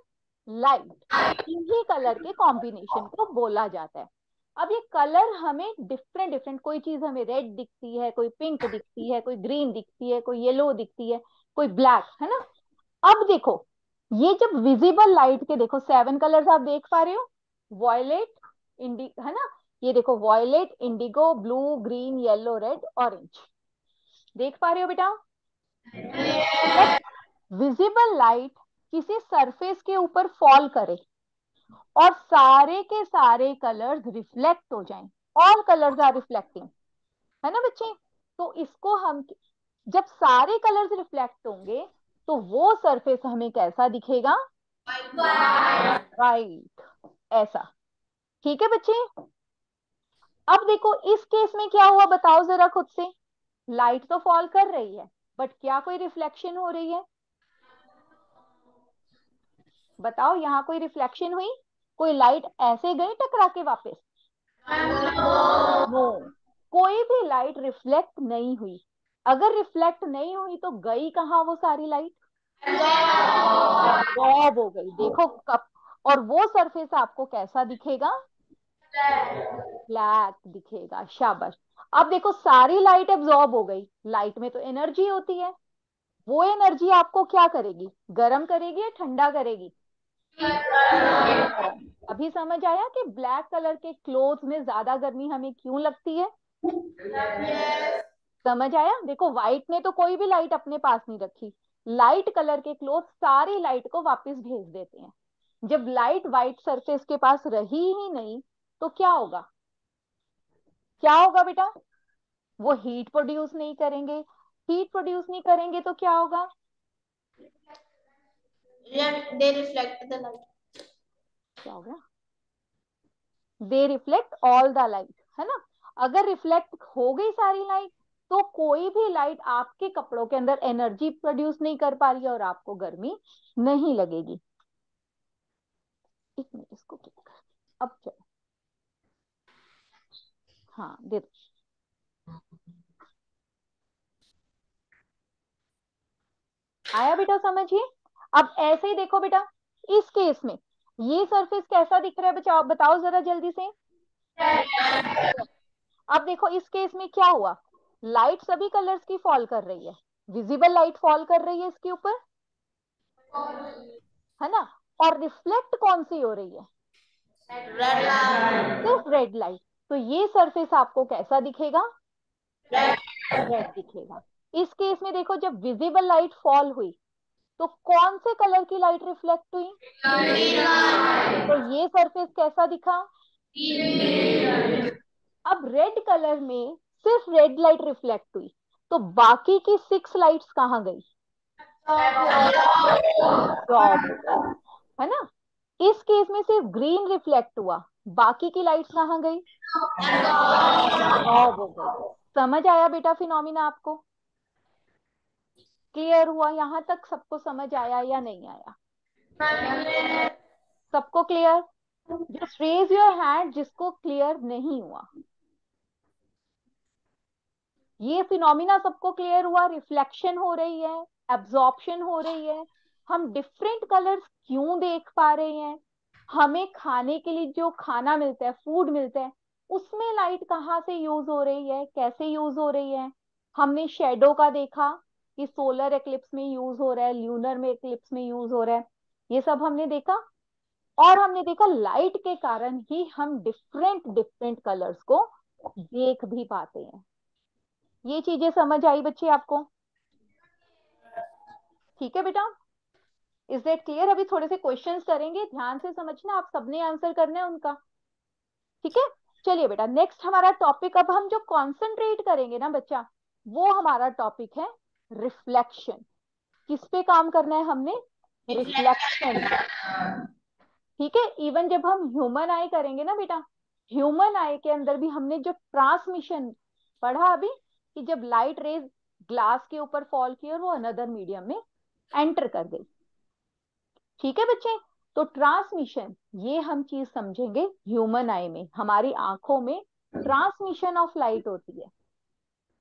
लाइट इन्हीं कलर के कॉम्बिनेशन को बोला जाता है। अब ये कलर हमें डिफरेंट डिफरेंट कोई चीज़ हमें रेड दिखती है, कोई पिंक दिखती है, कोई ग्रीन दिखती है, कोई येलो दिखती है, कोई ब्लैक है ना? अब देखो, ये जब विजिबल लाइट के देखो सेवन कलर्स आप देख पा रहे हो वॉयलेट इंडी है ना? ये देखो violet indigo blue green yellow red orange देख पा रहे हो बेटा? विजिबल लाइट किसी सरफेस के ऊपर फॉल करे और सारे के सारे कलर्स रिफ्लेक्ट हो जाएँ। ऑल कलर्स आर रिफ्लेक्टिंग है ना बच्चे? तो इसको हम जब सारे कलर्स रिफ्लेक्ट होंगे तो वो सरफेस हमें कैसा दिखेगा? राइट ऐसा। ठीक है बच्चे? अब देखो, इस केस में क्या हुआ बताओ जरा खुद से। लाइट तो फॉल कर रही है बट क्या कोई रिफ्लेक्शन हो रही है? बताओ, यहाँ कोई रिफ्लेक्शन हुई? कोई लाइट ऐसे गई टकरा के वापस? नो कोई भी लाइट रिफ्लेक्ट नहीं हुई। अगर रिफ्लेक्ट नहीं हुई तो गई कहाँ वो सारी लाइट एब्जॉर्ब हो गई। देखो कब। और वो सरफेस आपको कैसा दिखेगा? ब्लैक दिखेगा। शाबाश। अब देखो, सारी लाइट एब्जॉर्ब हो गई। लाइट में तो एनर्जी होती है। वो एनर्जी आपको क्या करेगी? गर्म करेगी या ठंडा करेगी? अभी समझ आया कि ब्लैक कलर के क्लोथ में ज़्यादा गर्मी हमें क्यों लगती है? समझ आया? देखो व्हाइट ने तो कोई भी लाइट अपने पास नहीं रखी। लाइट कलर के क्लोथ सारी लाइट को वापस भेज देते हैं। जब लाइट व्हाइट सरफेस के पास रही ही नहीं तो क्या होगा? क्या होगा बेटा? वो हीट प्रोड्यूस नहीं करेंगे। हीट प्रोड्यूस नहीं करेंगे तो क्या होगा? They reflect all the light है ना? अगर रिफ्लेक्ट हो गई सारी लाइट तो कोई भी लाइट आपके कपड़ों के अंदर एनर्जी प्रोड्यूस नहीं कर पा रही है और आपको गर्मी नहीं लगेगी। एक मिनट इसको अब चलो। हाँ दे दो। आया बेटा समझिए? अब ऐसे ही देखो बेटा, इस केस में ये सरफेस कैसा दिख रहा है बच्चा आप बताओ जरा जल्दी से। अब देखो, इस केस में क्या हुआ? लाइट सभी कलर्स की फॉल कर रही है। विजिबल लाइट फॉल कर रही है इसके ऊपर, है ना? और रिफ्लेक्ट कौन सी हो रही है? सिर्फ़ रेड लाइट तो ये सरफेस आपको कैसा दिखेगा? रेड दिखेगा। इस केस में देखो, जब विजिबल लाइट फॉल हुई तो कौन से कलर की लाइट रिफ्लेक्ट हुई? तो ये सरफेस कैसा दिखा? अब रेड कलर में सिर्फ़ रेड लाइट रिफ्लेक्ट हुई। तो बाकी की सिक्स लाइट्स कहाँ गई? है ना? इस केस में सिर्फ़ ग्रीन रिफ्लेक्ट हुआ। बाकी की लाइट्स कहाँ गई? समझ आया बेटा फिनोमिना आपको? क्लियर हुआ? यहाँ तक सबको समझ आया या नहीं आया? सबको clear? Just raise your hand जिसको क्लियर नहीं हुआ। ये फिनोमिना सबको क्लियर हुआ? रिफ्लेक्शन हो रही है एब्जॉर्प्शन हो रही है। हम डिफरेंट कलर्स क्यों देख पा रहे हैं? हमें खाने के लिए जो खाना मिलता है फ़ूड मिलता है, उसमें लाइट कहाँ से यूज़ हो रही है? कैसे यूज़ हो रही है? हमने शेडो का देखा कि सोलर एक्लिप्स में यूज़ हो रहा है ल्यूनर में एक्लिप्स में यूज़ हो रहा है, ये सब हमने देखा। और हमने देखा लाइट के कारण ही हम डिफरेंट डिफरेंट कलर्स को देख भी पाते हैं। ये चीज़ें समझ आई बच्चे आपको? ठीक है बेटा? इज़ दैट क्लियर अभी थोड़े से क्वेश्चंस करेंगे, ध्यान से समझना, आप सबने आंसर करना है उनका। ठीक है? चलिए बेटा नेक्स्ट हमारा टॉपिक अब हम जो कॉन्सेंट्रेट करेंगे ना बच्चा, वो हमारा टॉपिक है। रिफ्लेक्शन किस पे काम करना है हमने? रिफ्लेक्शन ठीक है? इवन जब हम ह्यूमन आई करेंगे ना बेटा ह्यूमन आई के अंदर भी हमने जो ट्रांसमिशन पढ़ा अभी, कि जब लाइट रेज ग्लास के ऊपर फॉल की और वो अनदर मीडियम में एंटर कर गई। ठीक है बच्चे? तो ट्रांसमिशन ये हम चीज़ समझेंगे ह्यूमन आई में, हमारी आँखों में ट्रांसमिशन ऑफ़ लाइट होती है।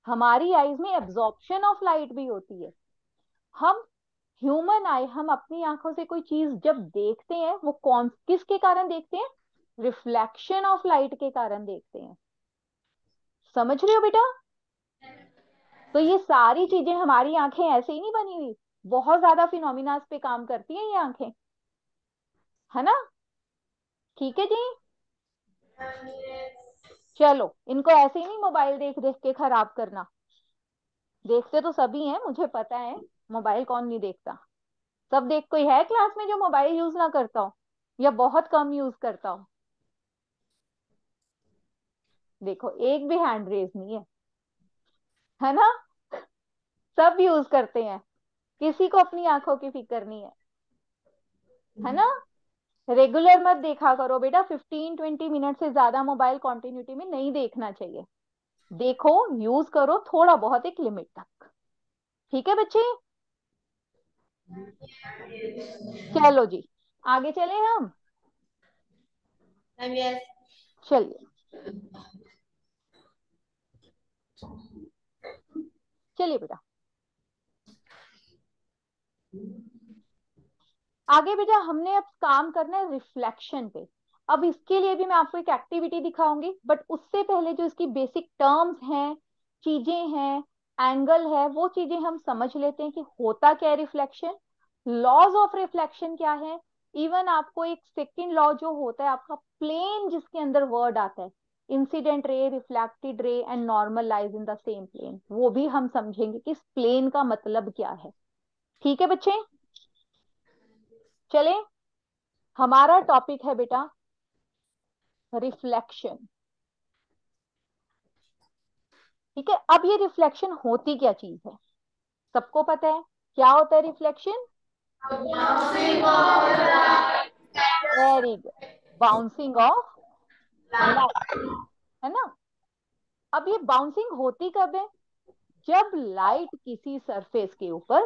हमारी आईज में एब्जॉर्प्शन ऑफ़ लाइट भी होती है। हम ह्यूमन आई हम अपनी आँखों से कोई चीज़ जब देखते हैं, वो कौन, किसके कारण देखते हैं? रिफ्लेक्शन ऑफ़ लाइट के कारण देखते हैं। समझ रहे हो बेटा? तो ये सारी चीज़ें हमारी आँखें ऐसे ही नहीं बनी हुई। बहुत ज़्यादा फिनोमिनास पे काम करती हैं ये आँखें। है ना? ठीक है जी? चलो, इनको ऐसे ही नहीं मोबाइल देख देख के खराब करना। देखते तो सभी हैं, मुझे पता है मोबाइल कौन नहीं देखता। सब देख, कोई है क्लास में जो मोबाइल यूज़ ना करता हो, या बहुत कम यूज़ करता हो? देखो, एक भी हैंड रेज नहीं है। है ना? सब यूज़ करते हैं। किसी को अपनी आँखों की फ़िक्र नहीं है। है ना? रेगुलर मत देखा करो बेटा फिफ्टीन ट्वेंटी मिनट से ज़्यादा मोबाइल कॉन्टिन्यूटी में नहीं देखना चाहिए। देखो यूज़ करो थोड़ा बहुत एक लिमिट तक। ठीक है बच्चे? चलो जी आगे चले हम? चलिए। चलिए बेटा। आगे बेटा, हमने अब काम करना है रिफ्लेक्शन पे। अब इसके लिए भी मैं आपको एक एक्टिविटी दिखाऊँगी बट उससे पहले जो इसकी बेसिक टर्म्स हैं, चीज़ें हैं एंगल है, वो चीज़ें हम समझ लेते हैं कि होता क्या है रिफ्लेक्शन लॉज ऑफ़ रिफ्लेक्शन क्या है? इवन आपको एक सेकेंड लॉ जो होता है, आपका प्लेन जिसके अंदर वर्ड आता है incident ray reflected ray and normal lies in the same plane वो भी हम समझेंगे कि इस प्लेन का मतलब क्या है। ठीक है बच्चे? चले। हमारा टॉपिक है बेटा रिफ्लेक्शन ठीक है? अब ये रिफ्लेक्शन होती क्या चीज़ है? सबको पता है? क्या होता है reflection very good bouncing off है ना? अब ये बाउंसिंग होती कब है? जब लाइट किसी सरफेस के ऊपर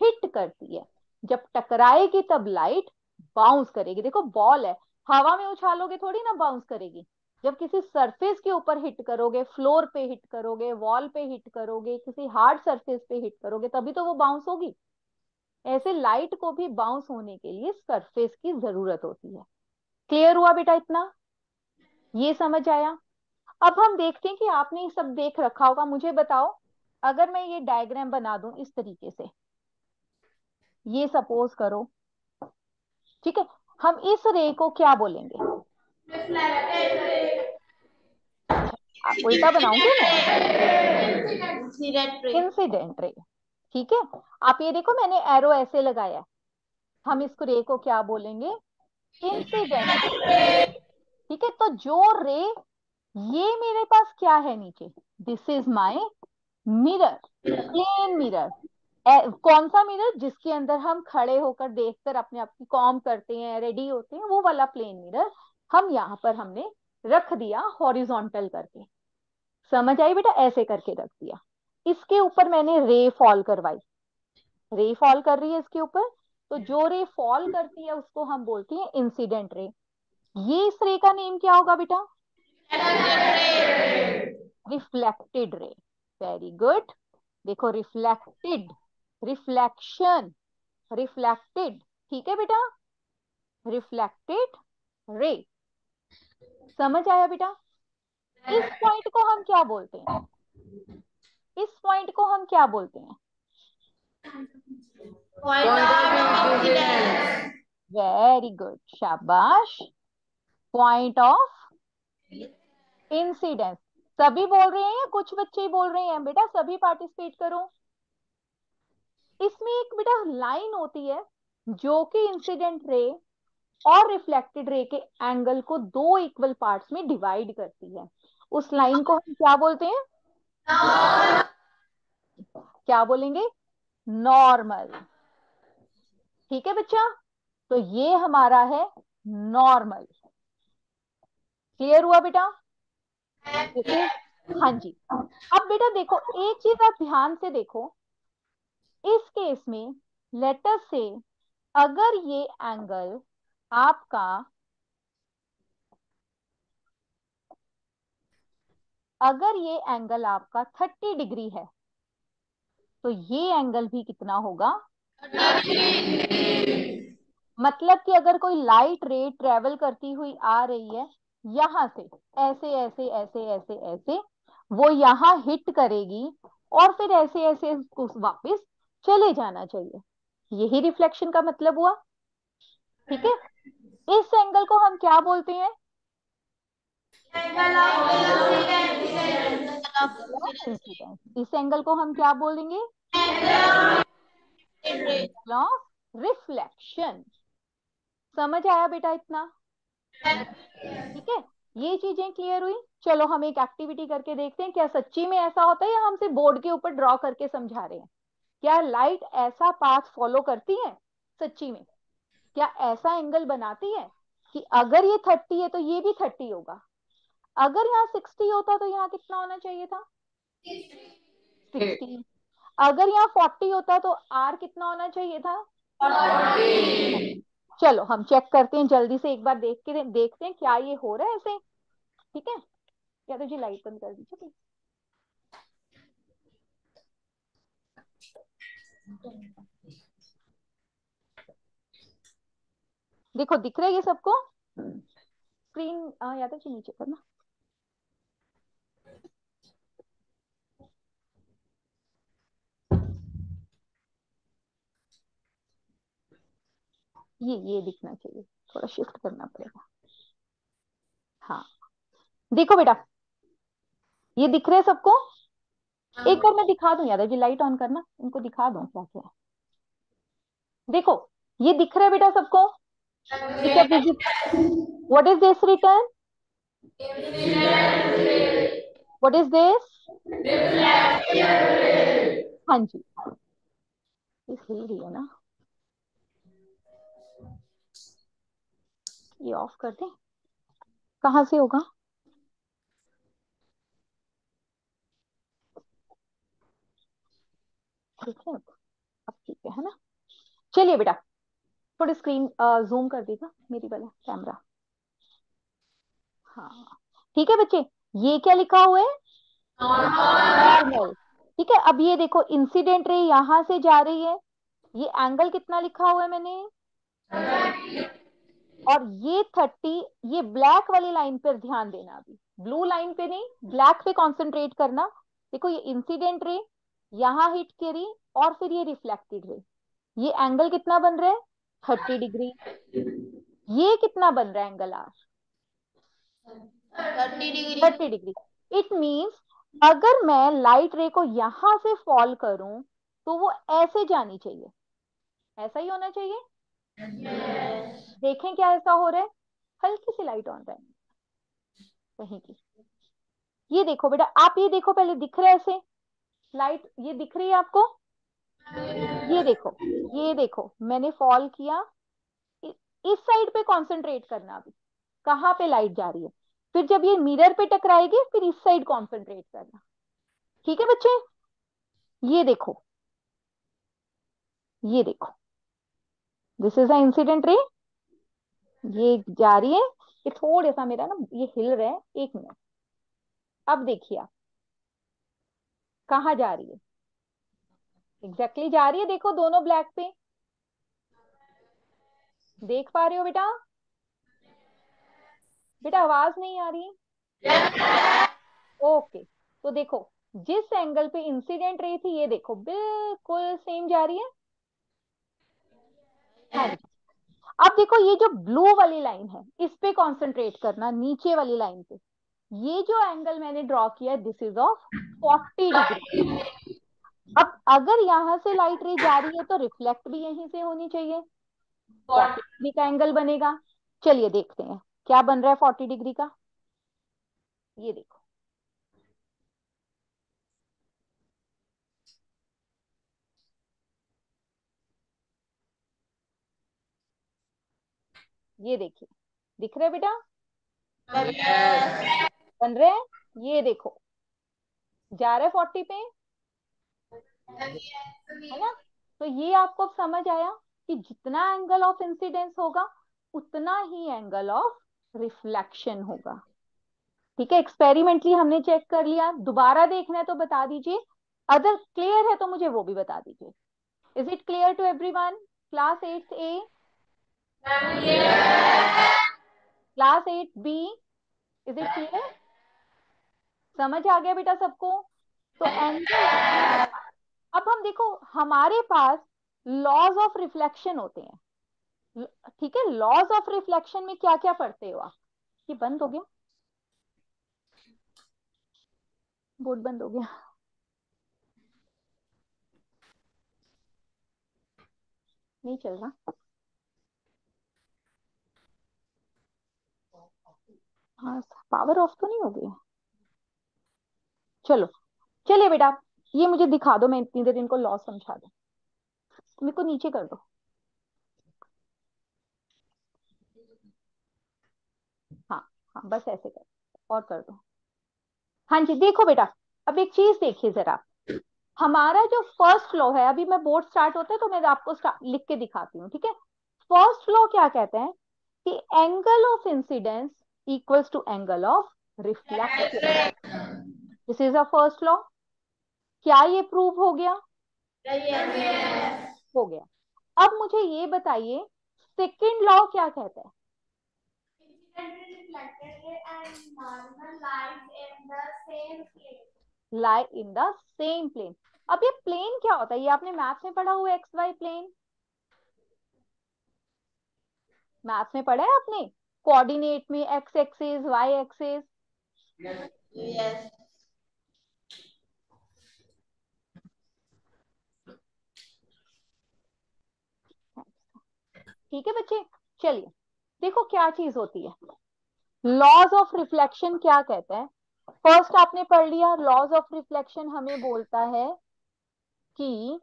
हिट करती है। जब टकराएगी तब लाइट बाउंस करेगी। देखो बॉल है। हवा में उछालोगे थोड़ी ना बाउंस करेगी। जब किसी सरफेस के ऊपर हिट करोगे फ्लोर पे हिट करोगे वॉल पे हिट करोगे, किसी हार्ड सरफेस पे हिट करोगे, तभी तो वो बाउंस होगी। ऐसे लाइट को भी बाउंस होने के लिए सरफेस की ज़रूरत होती है। क्लियर हुआ बेटा इतना? ये समझ आया? अब हम देखते हैं कि आपने ये सब देख रखा होगा। मुझे बताओ, अगर मैं ये डायग्राम बना दूँ इस तरीके से। ये सपोज़ करो। ठीक है? हम इस रे को क्या बोलेंगे? आप उल्टा बनाऊँगे मैं इंसिडेंट रे ठीक है? आप ये देखो मैंने एरो ऐसे लगाया हम इसको रे को क्या बोलेंगे? इंसिडेंट ठीक है? तो जो रे ये मेरे पास क्या है नीचे? This is my mirror plane mirror कौन सा मिरर जिसके अंदर हम खड़े होकर देखकर अपने आप की कॉम करते हैं रेडी होते हैं, वो वाला प्लेन मिरर हम यहाँ पर हमने रख दिया हॉरिजॉन्टल करके। समझ आई बेटा? ऐसे करके रख दिया। इसके ऊपर मैंने रे फॉल करवाई। रे फॉल कर रही है इसके ऊपर? तो जो रे फॉल करती है उसको हम बोलते हैं इंसिडेंट रे ये इस रे का नेम क्या होगा बेटा? रिफ्लेक्टेड रे वेरी गुड देखो रिफ्लेक्टेड रिफ्लेक्शन रिफ्लेक्टेड ठीक है बेटा? रिफ्लेक्टेड रे समझ आया बेटा? इस पॉइंट को हम क्या बोलते हैं? इस पॉइंट को हम क्या बोलते हैं? वेरी गुड शाबाश. पॉइंट ऑफ़ इंसिडेंस सभी बोल रहे हैं या कुछ बच्चे ही बोल रहे हैं? बेटा सभी पार्टिसिपेट करो। इसमें एक बेटा लाइन होती है जो कि इंसिडेंट रे और रिफ्लेक्टेड रे के एंगल को दो इक्वल पार्ट्स में डिवाइड करती है। उस लाइन को हम क्या बोलते हैं? क्या बोलेंगे? नॉर्मल ठीक है बच्चा? तो ये हमारा है नॉर्मल क्लियर हुआ बेटा? हाँ जी। अब बेटा देखो एक चीज़ आप ध्यान से देखो। इस केस में लेटर से अगर ये एंगल आपका अगर ये एंगल आपका 30 डिग्री है तो ये एंगल भी कितना होगा? मतलब कि अगर कोई लाइट रे ट्रेवल करती हुई आ रही है, यहाँ से, ऐसे ऐसे ऐसे ऐसे ऐसे, वो यहाँ हिट करेगी और फिर ऐसे ऐसे उसको वापस चले जाना चाहिए। यही रिफ्लेक्शन का मतलब हुआ। ठीक है? इस एंगल को हम क्या बोलते हैं? इस एंगल को हम क्या बोलेंगे? रिफ्लेक्शन समझ आया बेटा इतना? ठीक है? ये चीज़ें क्लियर हुई। चलो हम एक एक्टिविटी करके देखते हैं, क्या सच्ची में ऐसा होता है या हमसे बोर्ड के ऊपर ड्रॉ करके समझा रहे हैं? क्या लाइट ऐसा पाथ फॉलो करती है सच्ची में? क्या ऐसा एंगल बनाती है कि अगर ये थर्टी है तो ये भी थर्टी होगा? अगर यहाँ सिक्सटी होता तो यहाँ कितना होना चाहिए था? सिक्सटी अगर यहाँ फोर्टी होता तो आर कितना होना चाहिए था? चलो हम चेक करते हैं जल्दी से एक बार देख के देखते हैं क्या ये हो रहा है ऐसे। ठीक है? या तो जी लाइट बंद कर दीजिए देखो, दिख रहा है ये सबको? स्क्रीन या तो जी नीचे करना? ये ये दिखना चाहिए। थोड़ा शिफ्ट करना पड़ेगा। हाँ। देखो बेटा, ये दिख रहे सबको? एक बार मैं दिखा दूँ, याद जी लाइट ऑन करना, इनको दिखा दूँ क्या क्या? देखो, ये दिख रहा है बेटा सबको? What is this return what is this हाँ जी। हिल रही है ना? ये ऑफ़ कर दें। कहाँ से होगा? ठीक है? अब ठीक है है ना? चलिए बेटा, थोड़ी स्क्रीन जूम कर देगा मेरी वाला कैमरा हाँ ठीक है बच्चे? ये क्या लिखा हुआ है? नॉर्मल ठीक है, अब ये देखो इंसिडेंट रे यहाँ से जा रही है। ये एंगल कितना लिखा हुआ है मैंने? और ये थर्टी ये ब्लैक वाली लाइन पर ध्यान देना अभी। ब्लू लाइन पे नहीं ब्लैक पे कॉन्सेंट्रेट करना। देखो, ये इंसिडेंट रे यहाँ हिट करी और फिर ये रिफ्लेक्टेड रे ये एंगल कितना बन रहा है? थर्टी डिग्री ये कितना बन रहा है angle are thirty degree thirty degree it means अगर मैं लाइट रे को यहाँ से फॉल करूँ तो वो ऐसे जानी चाहिए। ऐसा ही होना चाहिए? Yes. देखें क्या ऐसा हो रहा है। हल्की सी लाइट ऑन रहा। है कहीं की। ये देखो बेटा आप ये देखो पहले दिख रहा है ऐसे। लाइट ये दिख रही है आपको? ये देखो ये देखो, मैंने फॉल किया। इस साइड पे कंसंट्रेट करना अभी। कहाँ पे लाइट जा रही है? फिर जब ये मिरर पे टकराएगी, फिर इस साइड कंसंट्रेट करना। ठीक है बच्चे? ये देखो। ये देखो। This is a incident ray ये जा रही है। ये थोड़ा सा मेरा ना, ये हिल रहा है। एक मिनट अब देखिए आप। कहा जा रही है? एग्जैक्टली exactly जा रही है, देखो दोनों ब्लैक पे। देख पा रहे हो बेटा? बेटा आवाज़ नहीं आ रही ओके तो देखो, जिस एंगल पे इंसिडेंट रही थी, ये देखो, बिल्कुल सेम जा रही है। हाँ अब देखो, ये जो ब्लू वाली लाइन है, इस पे कॉन्सेंट्रेट करना, नीचे वाली लाइन पे। ये जो एंगल मैंने ड्रॉ किया दिस इज़ ऑफ़ 40 डिग्री अब अगर यहाँ से लाइट रे जा रही है तो रिफ्लेक्ट भी यहीं से होनी चाहिए। फोर्टी डिग्री का एंगल बनेगा। चलिए देखते हैं। क्या बन रहा है फोर्टी डिग्री का? ये देखो। ये देखिए। दिख रहा है बेटा? बन रहे हैं, ये देखो। जा रहे फोर्टी पे, है ना? तो ये आपको समझ आया कि जितना एंगल ऑफ़ इंसिडेंस होगा, उतना ही एंगल ऑफ़ रिफ्लेक्शन होगा। ठीक है? एक्सपेरिमेंटली हमने चेक कर लिया। दोबारा देखना है तो बता दीजिए। अदर क्लियर है तो मुझे वो भी बता दीजिए। Is it clear to every one class eight A class eight B is it clear समझ आ गया बेटा सबको? तो अब हम देखो, हमारे पास लॉज ऑफ़ रिफ्लेक्शन होते हैं। ठीक है? लॉज ऑफ़ रिफ्लेक्शन में क्या क्या पढ़ते हो आप? ये बंद हो गया? बोर्ड बंद हो गया। नहीं चल रहा। हाँ पावर ऑफ़ तो नहीं हो गया? चलो। चलिए बेटा, ये मुझे दिखा दो, मैं इतनी देर इनको लॉस समझा दू। मेरे को नीचे कर दो। हाँ हाँ बस ऐसे कर, और कर दो। हाँ जी, देखो बेटा, अब एक चीज़ देखिए जरा। हमारा जो फ़र्स्ट फ्लो है, अभी मैं बोर्ड स्टार्ट होता है तो मैं आपको लिख के दिखाती हूँ, ठीक है? फ़र्स्ट फ्लो क्या कहते हैं? कि angle of incidence equals to angle of reflection this is a first law क्या ये प्रूव हो गया? yes. हो गया। अब मुझे ये बताइए सेकेंड लॉ क्या कहता है? Lie in the same plane अब ये प्लेन क्या होता है? ये आपने मैथ्स में पढ़ा हुआ एक्स वाई प्लेन मैथ्स में पढ़ा है आपने? कोऑर्डिनेट में एक्स एक्सिस वाई एक्सिस ठीक है बच्चे? चलिए, देखो क्या चीज़ होती है। लॉज ऑफ़ रिफ्लेक्शन क्या कहता है? फ़र्स्ट आपने पढ़ लिया लॉज ऑफ़ रिफ्लेक्शन हमें बोलता है कि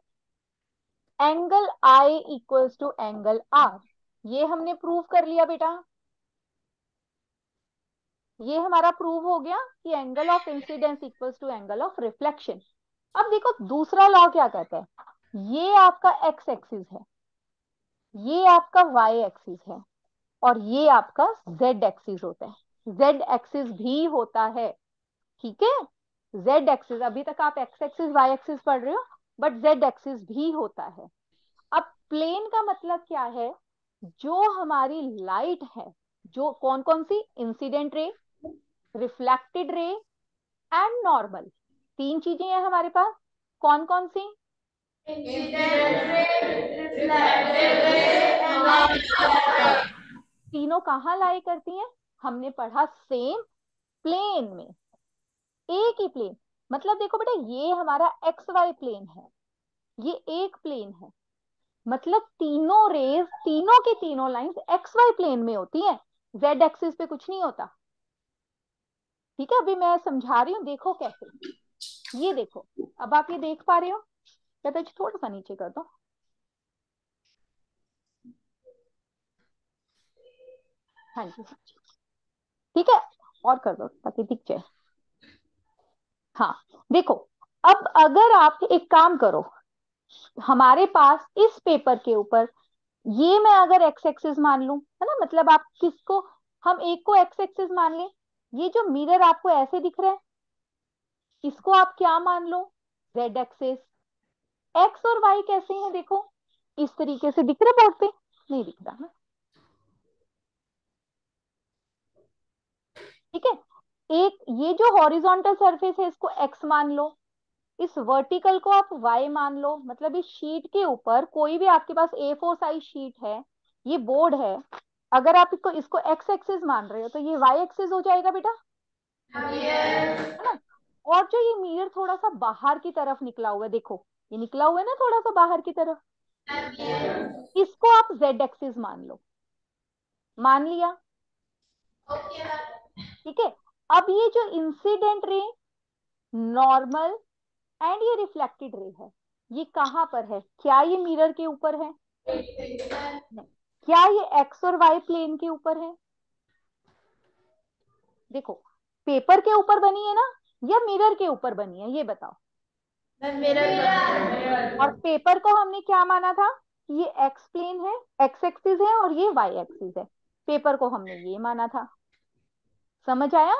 angle I equals to angle R ये हमने प्रूव कर लिया बेटा। ये हमारा प्रूव हो गया कि angle of incidence equals to angle of reflection अब देखो दूसरा लॉ क्या कहता है? ये आपका एक्स एक्सिस है। ये आपका वाई एक्सिस है और ये आपका जेड एक्सिस होता है। जेड एक्सिस भी होता है, ठीक है? जेड एक्सिस अभी तक आप एक्स एक्सिस वाई एक्सिस पढ़ रहे हो बट जेड एक्सिस भी होता है। अब प्लेन का मतलब क्या है? जो हमारी लाइट है, जो कौन कौन सी? Incident ray reflected ray and normal तीन चीज़ें हैं हमारे पास। कौन कौन सी तीनों कहाँ लाई करती हैं? हमने पढ़ा सेम प्लेन में। एक ही प्लेन मतलब देखो बेटा, ये हमारा एक्स वाई प्लेन है। ये एक प्लेन है। मतलब तीनों रेज तीनों की तीनों लाइंस एक्स वाई प्लेन में होती हैं। जेड एक्सिस पे कुछ नहीं होता। ठीक है, अभी मैं समझा रही हूँ, देखो कैसे। ये देखो, अब आप ये देख पा रहे हो? कहते थोड़ा सा नीचे कर दो। हाँ जी। ठीक है, और कर दो, ताकि दिख जाए। हाँ देखो, अब अगर आप एक काम करो, हमारे पास इस पेपर के ऊपर ये मैं अगर एक्स एक्सिस मान लू, है ना? मतलब आप किसको, हम एक को एक्स एक्सिस मान लें। ये जो मिरर आपको ऐसे दिख रहा है, इसको आप क्या मान लो? जेड एक्सिस एक्स और वाई कैसे हैं, देखो? इस तरीके से दिख रहा बोर्ड पे नहीं दिख रहा ना ठीक है एक ये जो हॉरिजॉन्टल सरफेस है, इसको एक्स मान लो। इस वर्टिकल को आप वाई मान लो। मतलब इस शीट के ऊपर कोई भी आपके पास ए फोर साइज़ शीट है, ये बोर्ड है। अगर आप इसको इसको एक्स एक्सिस मान रहे हो तो ये वाई एक्सिस हो जाएगा बेटा। और जो ये मिरर थोड़ा सा बाहर की तरफ़ निकला हुआ है, देखो, ये निकला हुआ है ना थोड़ा सा बाहर की तरफ़? इसको आप जेड एक्सिस मान लो। मान लिया? ठीक है? अब ये जो इंसिडेंट रे नॉर्मल एंड ये रिफ्लेक्टेड रे है ये कहाँ पर है? क्या ये मिरर के ऊपर है? क्या ये एक्स और वाई प्लेन के ऊपर है? देखो पेपर के ऊपर बनी है ना या मिरर के ऊपर बनी है ये बताओ। मिरर और पेपर को हमने क्या माना था? ये एक्स प्लेन है एक्स एक्सिस है और ये वाई एक्सिस है। पेपर को हमने ये माना था। समझ आया?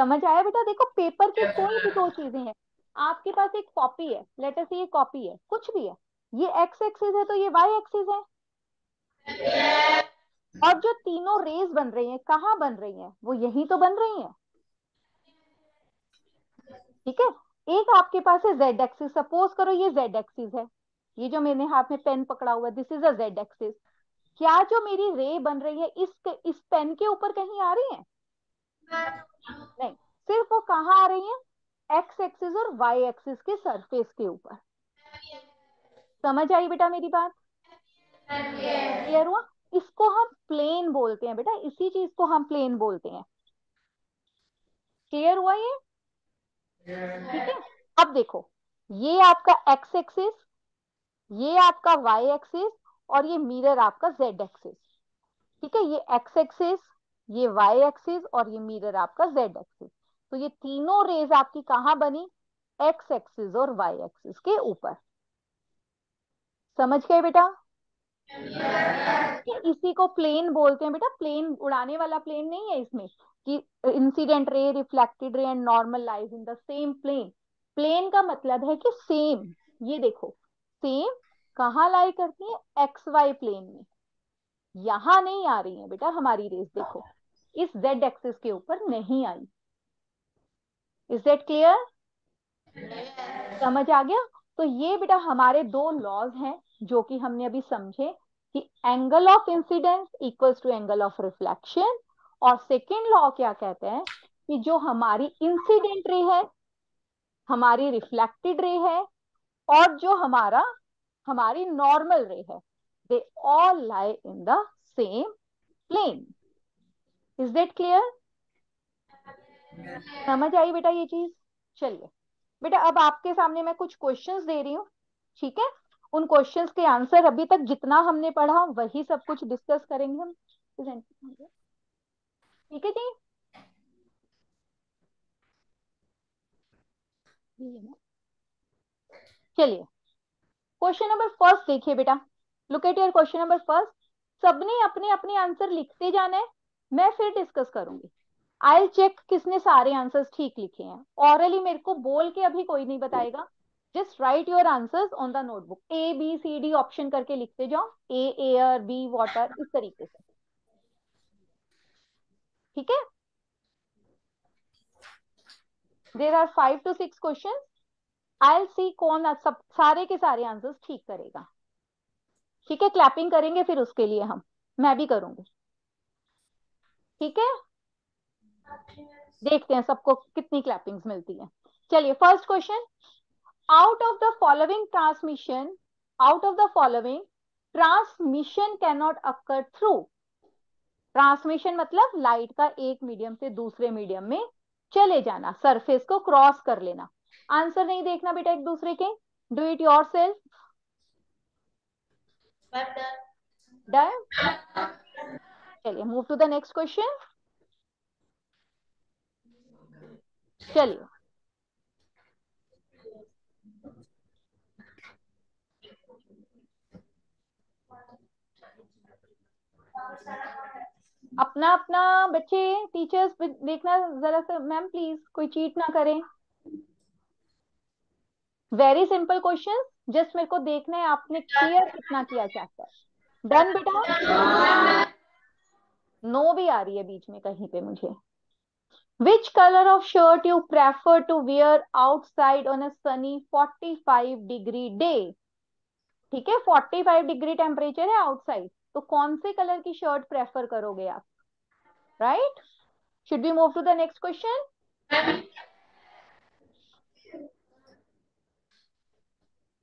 समझ आया बेटा? देखो पेपर की कोई भी दो चीज़ें हैं। आपके पास एक कॉपी है। लेटर से ये कॉपी है। कुछ भी है। ये एक्स एक्सिस है तो ये वाई एक्सिस है। और जो तीनों रेज बन रही हैं कहाँ बन रही हैं? वो यही तो बन रही हैं। ठीक है? एक आपके पास है जेड एक्सिस सपोज़ करो ये जेड एक्सिस है। ये जो मैंने हाथ में पेन पकड़ा हुआ this is a z axis क्या जो मेरी रे बन रही है इस इस पेन के ऊपर कहीं आ रही है? नहीं, सिर्फ़ वो कहाँ आ रही है? एक्स एक्सिस और वाई एक्सिस के सरफेस के ऊपर। समझ आई बेटा मेरी बात? क्लियर हुआ? इसको हम प्लेन बोलते हैं बेटा, इसी चीज़ को हम प्लेन बोलते हैं। क्लियर हुआ ये? ठीक है? अब देखो, ये आपका एक्स एक्सिस ये आपका वाई एक्सिस और ये मिरर आपका जेड एक्सिस ठीक है? ये एक्स एक्सिस ये वाई एक्सिस और ये मिरर आपका जेड एक्सिस तो ये तीनों रेज आपकी कहाँ बनी? एक्स एक्सिस और वाई एक्सिस के ऊपर। समझ गए बेटा? इसी को प्लेन बोलते हैं बेटा। प्लेन उड़ाने वाला प्लेन नहीं है इसमें कि incident ray reflected ray and normal lies in the same plane plane का मतलब है कि सेम ये देखो सेम कहाँ लाई करती है? एक्स वाई प्लेन में। यहाँ नहीं आ रही है बेटा हमारी रेस देखो। इस जेड एक्सिस के ऊपर नहीं आई। इज़ दैट क्लियर समझ आ गया? तो ये बेटा हमारे दो लॉज हैं जो कि हमने अभी समझे कि angle of incidence equals to angle of reflection और सेकेंड लॉ क्या कहते हैं कि जो हमारी इंसिडेंट रे है, हमारी रिफ्लेक्टेड रे है और जो हमारा, हमारी नॉर्मल रे है they all lie in the same plane is that clear समझ आई बेटा ये चीज़? चलिए। बेटा, अब आपके सामने मैं कुछ क्वेश्चंस दे रही हूँ, ठीक है? उन क्वेश्चंस के आंसर अभी तक जितना हमने पढ़ा, वही सब कुछ डिस्कस करेंगे हम। ठीक है जी? चलिए। क्वेश्चन नंबर फ़र्स्ट देखिए बेटा। Look at your question number first सबने अपने अपने आंसर लिखते जाना है। मैं फिर डिस्कस करूँगी। आई चेक किसने सारे आंसर्स ठीक लिखे हैं। ऑरली मेरे को बोल के अभी कोई नहीं बताएगा। Just write your answers on the notebook A B C D option करके लिखते जाओ। ए एयर बी वाटर इस तरीके से। ठीक है? There are five to six question I see कौन सब सारे के सारे आंसर्स ठीक करेगा। ठीक है? क्लैपिंग करेंगे फिर उसके लिए हम। मैं भी करूँगी। ठीक है? देखते हैं सबको कितनी क्लैपिंग्स मिलती है। चलिए first question out of the following transmission out of the following transmission cannot occur through transmission मतलब लाइट का एक मीडियम से दूसरे मीडियम में चले जाना सरफेस को क्रॉस कर लेना। आंसर नहीं देखना बेटा एक दूसरे के। Do it yourself done चलिए move to the next question चलिए। अपना अपना बच्चे टीचर्स देखना जरा सा मैम प्लीज़ कोई चीट ना करें। वेरी सिंपल क्वेश्चन जस्ट मेरे को देखना है आपने क्लियर कितना किया चैप्टर डन बेटा? नो भी आ रही है बीच में कहीं पे मुझे। Which colour of shirt you prefer to wear outside on a sunny 45 degree day ठीक है 45 डिग्री टेम्परेचर है आउटसाइड तो कौन से कलर की शर्ट प्रेफर करोगे आप? Right should be move to the next question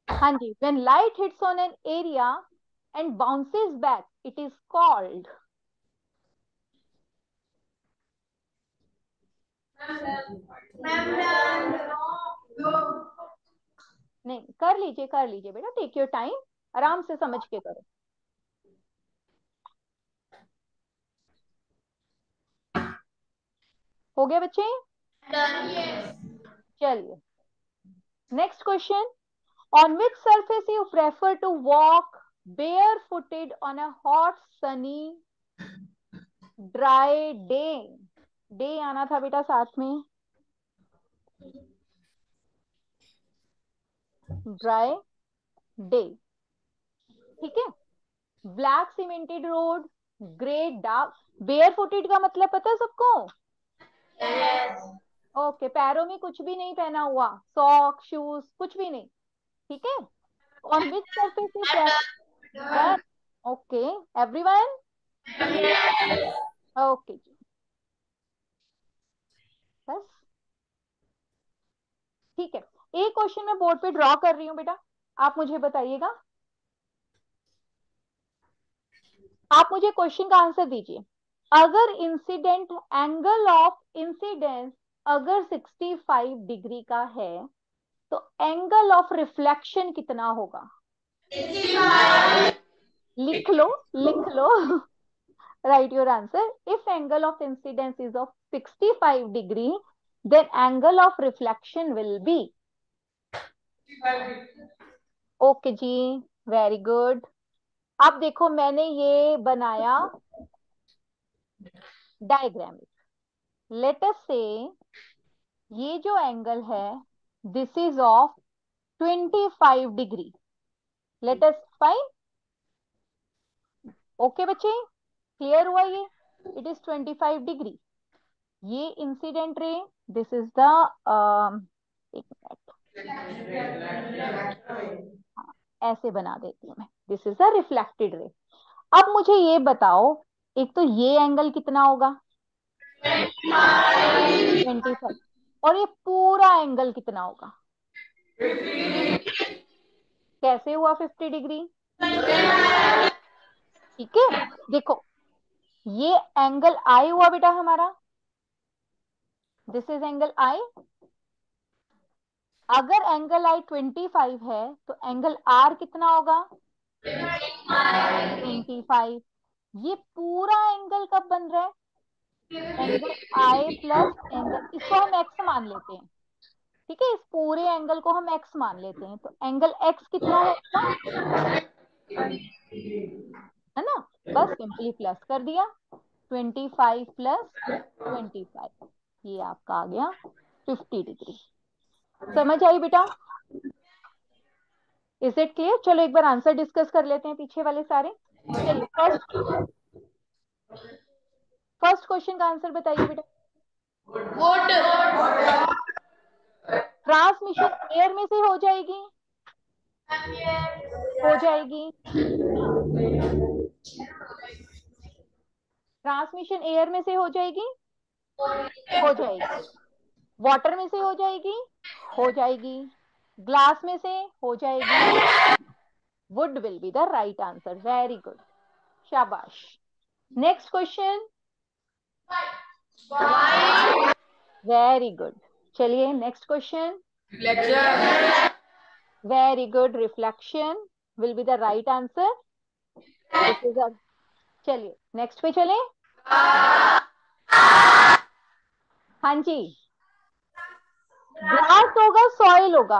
हाँ जी, when light hits on an area and bounces back, it is called नहीं, कर लीजिए कर लीजिए बेटा टेक योर टाइम आराम से समझ के करो। हो गया बच्चे? चलिए। Next question on which surface you prefer to walk barefooted on a hot sunny dry day आना था बेटा साथ में। ड्राई डे ठीक है? Black cemented road grey dark barefooted का मतलब पता है सबको? ओके okay, पैरों में कुछ भी नहीं पहना हुआ सॉक शूज़ कुछ भी नहीं ठीक है? On which surface okay everyone okay जी बस ठीक है. एक क्वेश्चन मैं बोर्ड पे ड्रॉ कर रही हूँ बेटा. आप मुझे बताइएगा? आप मुझे क्वेश्चन का आंसर दीजिए. अगर इंसिडेंट एंगल ऑफ़ इंसिडेंस अगर 65 डिग्री का है तो एंगल ऑफ़ रिफ्लेक्शन कितना होगा? लिख लो लिख लो. Write your answer if angle of incidence is of 65 degree then angle of reflection will be okay जी वेरी गुड अब देखो मैंने ये बनाया डायग्राम लेट अस से ये जो एंगल है this is of 25 degree let us fine okay बच्चे क्लियर हुआ ये? इट इज़ 25 डिग्री ये incident ray this is the एक मिनट ऐसे बना देती हूँ मैं. दिस इज़ द रिफ्लेक्टेड रे अब मुझे ये बताओ, एक तो ये एंगल कितना होगा? 25 और ये पूरा एंगल कितना होगा? कैसे हुआ 50 डिग्री ठीक है? देखो ये एंगल आई हुआ बेटा हमारा। दिस इज़ एंगल आई अगर एंगल आई 25 है तो एंगल आर कितना होगा? 25 ये पूरा एंगल कब बन रहा है? एंगल आई प्लस एंगल इसको हम एक्स मान लेते हैं। ठीक है, इस पूरे एंगल को हम एक्स मान लेते हैं। तो एंगल एक्स कितना है ना? बस सिंपली प्लस कर दिया। 25 प्लस 25 ये आपका आ गया 50 डिग्री समझ आई बेटा? इज़ इट क्लियर चलो एक बार आंसर डिस्कस कर लेते हैं पीछे वाले सारे। फ़र्स्ट फ़र्स्ट क्वेश्चन का आंसर बताइए बेटा। ट्रांसमिशन एयर में से हो जाएगी? हो जाएगी। ट्रांसमिशन एयर में से हो जाएगी? हो जाएगी। वाटर में से हो जाएगी? हो जाएगी। ग्लास में से हो जाएगी? Wood will be the right answer very good शाबाश। नेक्स्ट क्वेश्चन वेरी गुड चलिए next question very good reflection will be the right answer चलिए नेक्स्ट पे चले। हाँ जी। ग्रास होगा सॉइल होगा।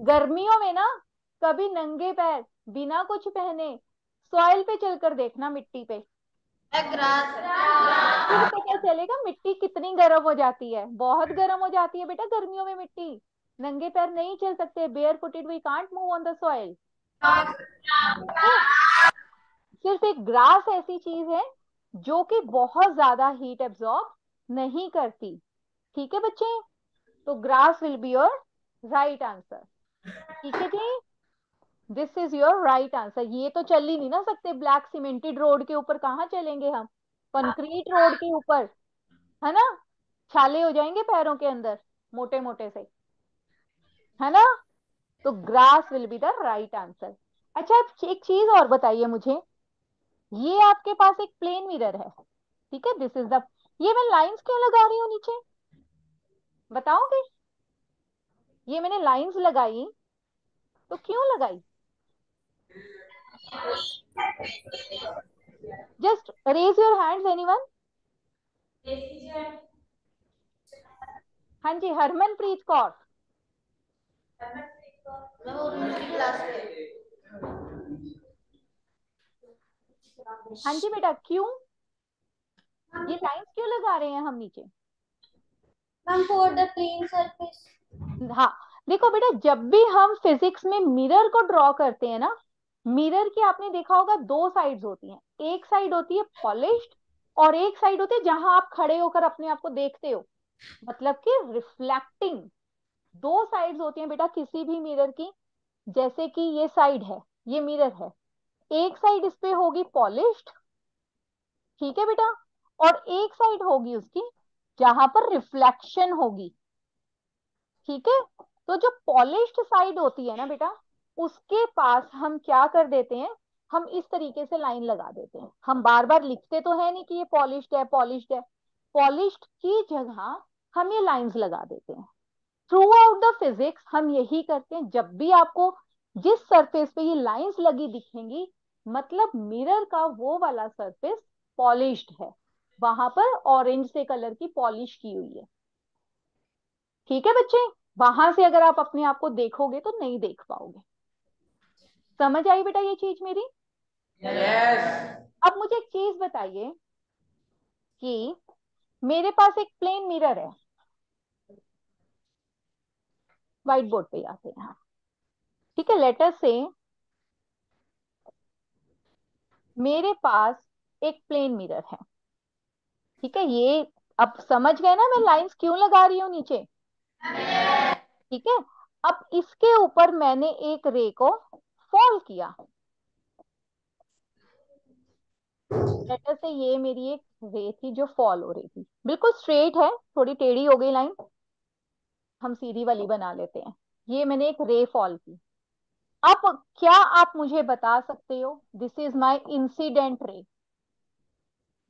गर्मियों में ना, कभी नंगे पैर, बिना कुछ पहने सॉइल पे चलकर देखना मिट्टी पे। फिर पता चलेगा मिट्टी कितनी गर्म हो जाती है। बहुत गर्म हो जाती है बेटा गर्मियों में मिट्टी। नंगे पैर नहीं चल सकते barefooted we can't move on the soil सिर्फ़ एक ग्रास ऐसी चीज़ है जो कि बहुत ज़्यादा हीट एब्जॉर्ब नहीं करती। ठीक है बच्चे? तो grass will be your right answer ठीक है जी? This is your right answer ये तो चल ही नहीं ना सकते। ब्लैक सीमेंटेड रोड के ऊपर कहाँ चलेंगे हम? कंक्रीट रोड के ऊपर। है ना? छाले हो जाएँगे पैरों के अंदर मोटे मोटे से। है ना? तो grass will be the right answer. अच्छा अब एक चीज़ और बताइए मुझे। ये आपके पास एक प्लेन मिरर है, ठीक है? दिस इज़ द ये मैं लाइंस क्यों लगा रही हूँ नीचे? बताओगे? ये मैंने लाइंस लगाई तो क्यों लगाई? Just raise your hands anyone हाँ जी, हरमनप्रीत कौर। मैं वो दूसरी क्लास में हाँ जी बेटा क्यों? ये लाइंस क्यों लगा रहे हैं हम नीचे? Ma'am for the plane surface हाँ देखो बेटा जब भी हम फिजिक्स में मिरर को ड्रॉ करते हैं ना मिरर की आपने देखा होगा दो साइड्स होती हैं। एक साइड होती है पॉलिश्ड और एक साइड होती है जहाँ आप खड़े होकर अपने आप को देखते हो। मतलब कि रिफ्लेक्टिंग दो साइड्स होती हैं बेटा किसी भी मिरर की, जैसे कि ये साइड है, ये मिरर है। एक साइड इस पे होगी पॉलिश्ड ठीक है बेटा? और एक साइड होगी उसकी, जहाँ पर रिफ्लेक्शन होगी, ठीक है? तो जो पॉलिश्ड साइड होती है ना बेटा, उसके पास हम क्या कर देते हैं? हम इस तरीके से लाइन लगा देते हैं। हम बार बार लिखते तो है नहीं कि ये पॉलिश्ड है पॉलिश्ड है। पॉलिश्ड की जगह हम ये लाइंस लगा देते हैं। थ्रू आउट द फिजिक्स हम यही करते हैं जब भी आपको जिस सरफेस पे ये लाइंस लगी दिखेंगी मतलब मिरर का वो वाला सरफेस पॉलिश्ड है। वहाँ पर ऑरेंज से कलर की पॉलिश की हुई है। ठीक है बच्चे? वहाँ से अगर आप अपने आप को देखोगे तो नहीं देख पाओगे। समझ आई बेटा ये चीज़ मेरी? Yes. अब मुझे एक चीज़ बताइए कि मेरे पास एक प्लेन मिरर है। व्हाइट बोर्ड पे आते हैं हाँ। ठीक है लेटर से मेरे पास एक प्लेन मिरर है। ठीक है, ये अब समझ गए ना मैं लाइंस क्यों लगा रही हूँ नीचे? ठीक है, अब इसके ऊपर मैंने एक रे को फॉल किया। लेटर से ये मेरी एक रे थी जो फॉल हो रही थी। बिल्कुल स्ट्रेट है, थोड़ी टेढ़ी हो गई लाइन हम सीधी वाली बना लेते हैं। ये मैंने एक रे फॉल की। अब क्या आप मुझे बता सकते हो? दिस इज़ माय इंसिडेंट रे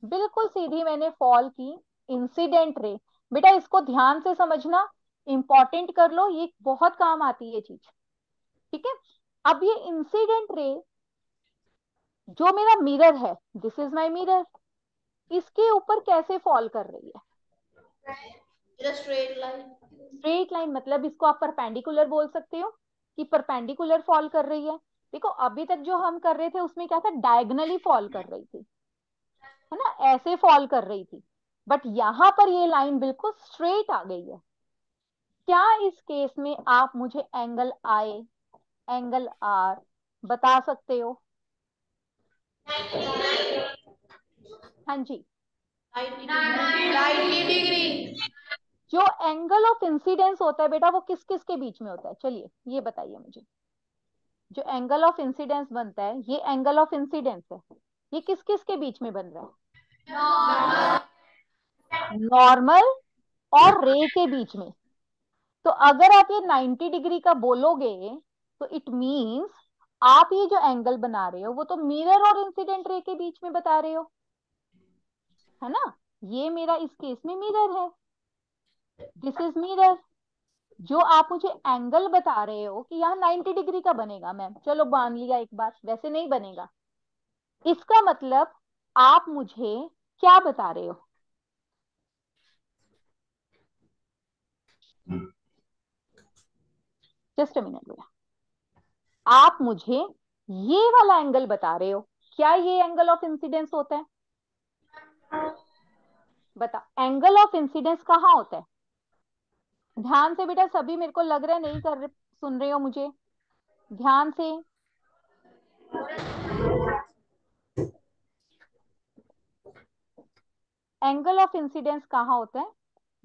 बिल्कुल सीधी मैंने फॉल की। इंसिडेंट रे बेटा, इसको ध्यान से समझना। इंपॉर्टेंट कर लो। ये बहुत काम आती है चीज़। ठीक है? अब ये इंसिडेंट रे जो मेरा मिरर है दिस इज़ माय मिरर इसके ऊपर कैसे फॉल कर रही है? स्ट्रेट लाइन स्ट्रेट लाइन मतलब इसको आप परपेंडिकुलर बोल सकते हो कि परपेंडिकुलर फॉल कर रही है। देखो अभी तक जो हम कर रहे थे उसमें क्या था? डायगनली फॉल कर रही थी। है ना? ऐसे फॉल कर रही थी। बट यहाँ पर ये लाइन बिल्कुल स्ट्रेट आ गई है। क्या इस केस में आप मुझे एंगल आई एंगल आर बता सकते हो? हाँ जी। 90 डिग्री जो एंगल ऑफ़ इंसिडेंस होता है बेटा, वो किस किस के बीच में होता है? चलिए, ये बताइए मुझे। जो एंगल ऑफ़ इंसिडेंस बनता है, ये एंगल ऑफ़ इंसिडेंस है। ये किस किस के बीच में बन रहा है? नॉर्मल और रे के बीच में। तो अगर आप ये 90 डिग्री का बोलोगे तो इट मींस आप ये जो एंगल बना रहे हो, वो तो मिरर और इंसिडेंट रे के बीच में बता रहे हो। है ना? ये मेरा इस केस में मिरर है। दिस इज़ मिरर जो आप मुझे एंगल बता रहे हो कि यहाँ 90 डिग्री का बनेगा मैम चलो मान लिया एक बार वैसे नहीं बनेगा। इसका मतलब आप मुझे क्या बता रहे हो? जस्ट मिनट भैया। आप मुझे ये वाला एंगल बता रहे हो। क्या ये एंगल ऑफ़ इंसिडेंस होता है? बता। एंगल ऑफ़ इंसिडेंस कहाँ होता है? ध्यान से बेटा, सभी मेरे को लग रहा है नहीं कर रहे, सुन रहे हो मुझे। ध्यान से। एंगल ऑफ़ इंसिडेंस कहाँ होता है?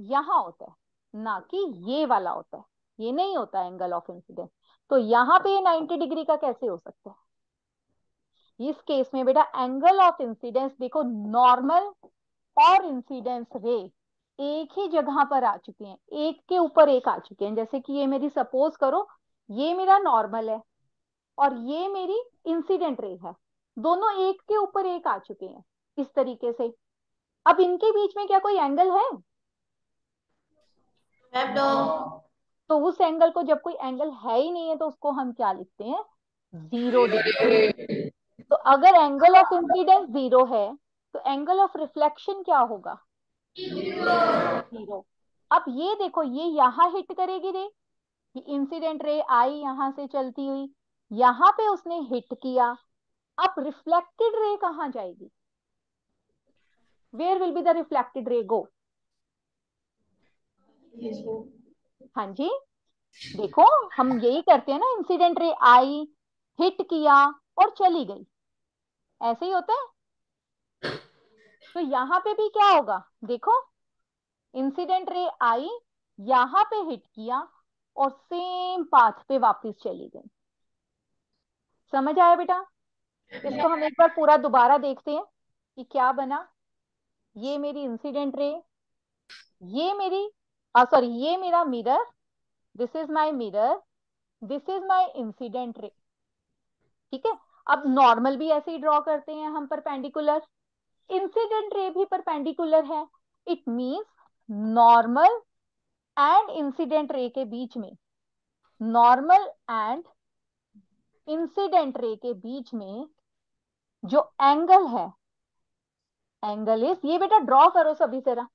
यहाँ होता है। ना कि ये वाला होता है। ये नहीं होता एंगल ऑफ़ इंसिडेंस तो यहाँ पे ये 90 डिग्री का कैसे हो सकता है? इस केस में बेटा एंगल ऑफ़ इंसिडेंस देखो नॉर्मल और इंसिडेंस रे एक ही जगह पर आ चुके हैं एक के ऊपर एक आ चुके हैं। जैसे कि ये मेरी सपोज़ करो ये मेरा नॉर्मल है और ये मेरी इंसिडेंट रे है। दोनों एक के ऊपर एक आ चुके हैं इस तरीके से। अब इनके बीच में क्या कोई एंगल है? तो उस एंगल को जब कोई एंगल है ही नहीं है तो उसको हम क्या लिखते हैं? ज़ीरो डिग्री तो अगर एंगल ऑफ़ इंसिडेंस ज़ीरो है तो एंगल ऑफ़ रिफ्लेक्शन क्या होगा? ज़ीरो। अब ये देखो, ये यहाँ हिट करेगी रे। ये इंसिडेंट रे, आई यहाँ से चलती हुई। यहाँ पे उसने हिट किया। अब रिफ्लेक्टेड रे कहाँ जाएगी? Where will be the reflected ray go हाँ जी। देखो, हम यही करते हैं ना इंसिडेंट रे आई हिट किया और चली गई। ऐसे ही होता है? तो यहाँ पे भी क्या होगा? देखो इंसिडेंट रे आई, यहाँ पे हिट किया और सेम पाथ पे वापस चली गई। समझ आया बेटा? इसको हम एक बार पूरा दोबारा देखते हैं कि क्या बना। ये मेरी इंसिडेंट रे ये मेरी सॉरी ये मेरा mirror this is my mirror this is my incident ray ठीक है? अब नॉर्मल भी ऐसे ही ड्रॉ करते हैं हम परपेंडिकुलर इंसिडेंट रे भी परपेंडिकुलर है। It means normal and incident ray के बीच में। नॉर्मल एंड इंसिडेंट रे के बीच में जो एंगल है। एंगल इज़ ये बेटा ड्रॉ करो सभी तरह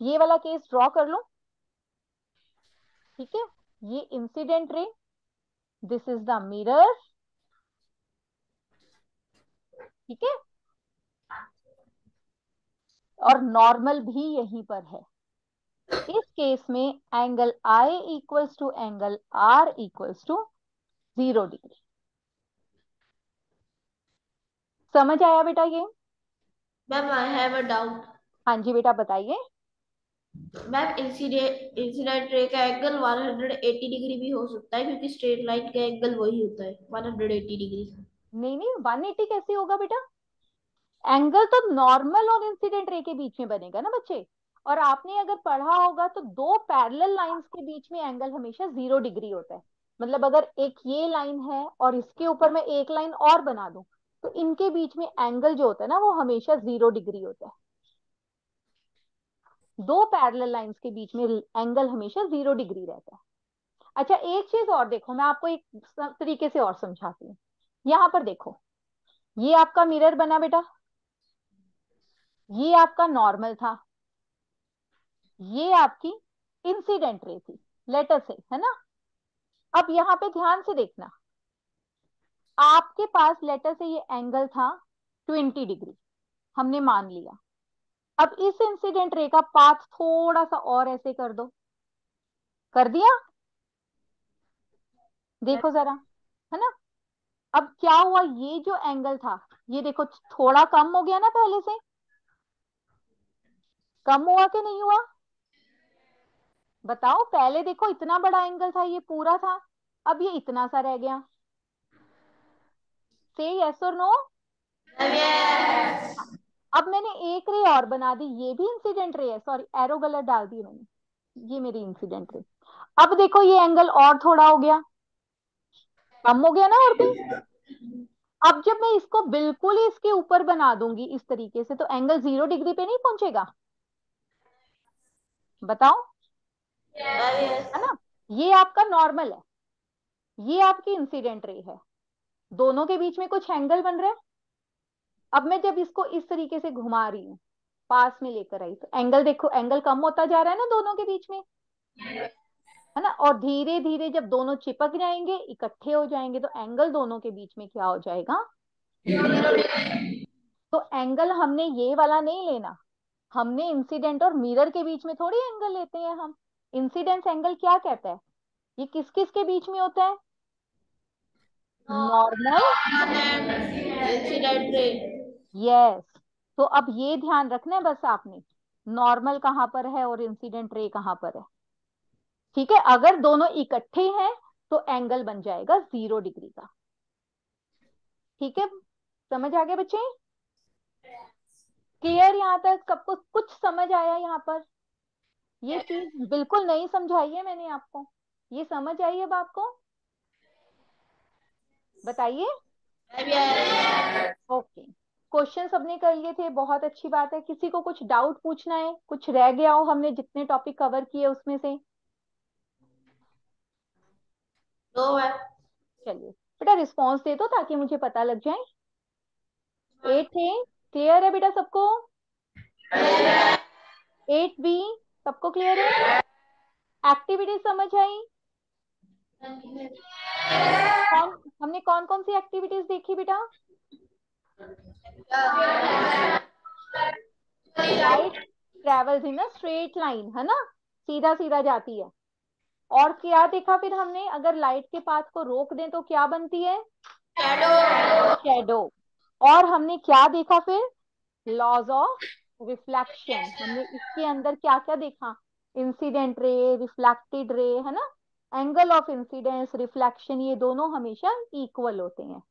ये वाला केस ड्रॉ कर लो। ठीक है? ये incident ray this is the mirror ठीक है? और नॉर्मल भी यहीं पर है। इस केस में angle i equals to angle r equals to zero degree समझ आया बेटा ये? Ma'am I have a doubt हाँ जी बेटा बताइए। मैम इंसिडेंट इंसिडेंट रे का एंगल 180 डिग्री भी हो सकता है क्योंकि स्ट्रेट लाइन का एंगल वही होता है 180 डिग्री नहीं नहीं 180 कैसे होगा बेटा? एंगल तो नॉर्मल और इंसिडेंट रे के बीच में बनेगा ना बच्चे? और आपने अगर पढ़ा होगा तो दो पैरेलल लाइंस के बीच में एंगल हमेशा ज़ीरो डिग्री होता है। मतलब अगर एक ये लाइन है और इसके ऊपर मैं एक लाइन और बना दूँ तो इनके बीच में एंगल जो होता है ना, वो हमेशा ज़ीरो डिग्री होता है। दो पैरेलल लाइंस के बीच में एंगल हमेशा ज़ीरो डिग्री रहता है। अच्छा एक चीज़ और देखो, मैं आपको एक तरीके से और समझाती हूँ। यहाँ पर देखो, ये आपका मिरर बना बेटा। ये आपका नॉर्मल था। ये आपकी इंसिडेंट रे थी। लेटर से है ना? अब यहाँ पे ध्यान से देखना। आपके पास लेटर से ये एंगल था 20 डिग्री हमने मान लिया। अब इस इंसिडेंट रे का पाथ थोड़ा सा और ऐसे कर दो। कर दिया? देखो जरा है ना? अब क्या हुआ? ये जो एंगल था ये देखो थोड़ा कम हो गया ना पहले से। कम हुआ कि नहीं हुआ? बताओ, पहले देखो, इतना बड़ा एंगल था, ये पूरा था, अब ये इतना सा रह गया। से यस और नो अब मैंने एक रे और बना दी, ये भी इंसिडेंट रे है। सॉरी एरो गलत डाल दी मैंने। ये मेरी इंसिडेंट रे अब देखो, ये एंगल और थोड़ा हो गया। कम हो गया ना और भी? अब जब मैं इसको बिल्कुल ही इसके ऊपर बना दूँगी, इस तरीके से तो एंगल ज़ीरो डिग्री पे नहीं पहुंचेगा? बताओ है ना? ये आपका नॉर्मल है। ये आपकी इंसिडेंट रे है। दोनों के बीच में कुछ एंगल बन रहा है? अब मैं जब इसको इस तरीके से घुमा रही हूँ पास में लेकर आई तो एंगल देखो एंगल कम होता जा रहा है ना दोनों के बीच में? है ना? और धीरे धीरे जब दोनों चिपक जाएँगे इकट्ठे हो जाएँगे तो एंगल दोनों के बीच में क्या हो जाएगा? तो एंगल हमने ये वाला नहीं लेना। हमने इंसिडेंट और मिरर के बीच में थोड़ी एंगल लेते हैं हम। इंसिडेंस एंगल क्या कहता है? ये किस किस के बीच में होता है? नॉर्मल यस तो अब ये ध्यान रखना है बस आपने। नॉर्मल कहाँ पर है और इंसिडेंट रे कहाँ पर है? ठीक है? अगर दोनों इकट्ठे हैं तो एंगल बन जाएगा ज़ीरो डिग्री का। ठीक है? समझ आ गया बच्चे? क्लियर यहाँ तक सबको कुछ समझ आया यहाँ पर? ये चीज़ बिल्कुल नहीं समझाई है मैंने आपको। ये समझ आई अब आपको बताइए। ओके। क्वेश्चन सबने कर लिए थे बहुत अच्छी बात है। किसी को कुछ डाउट पूछना है कुछ रह गया हो हमने जितने टॉपिक कवर किए उसमें से? दो है। चलिए बेटा रिस्पॉन्स दे दो ताकि मुझे पता लग जाए। एट थे क्लियर है बेटा सबको? एट बी सबको क्लियर है? एक्टिविटी समझ आई? कौन, हमने कौन कौन सी एक्टिविटीज़ देखी बेटा? ट्रेवल्स इन स्ट्रेट लाइन है ना? सीधा सीधा जाती है। और क्या देखा फिर हमने? अगर लाइट के पाथ को रोक दें तो क्या बनती है? शेडो और हमने क्या देखा फिर? लॉज ऑफ़ रिफ्लेक्शन हमने इसके अंदर क्या क्या देखा? इंसिडेंट रे रिफ्लेक्टेड रे है ना? एंगल ऑफ़ इंसिडेंस रिफ्लेक्शन ये दोनों हमेशा इक्वल होते हैं।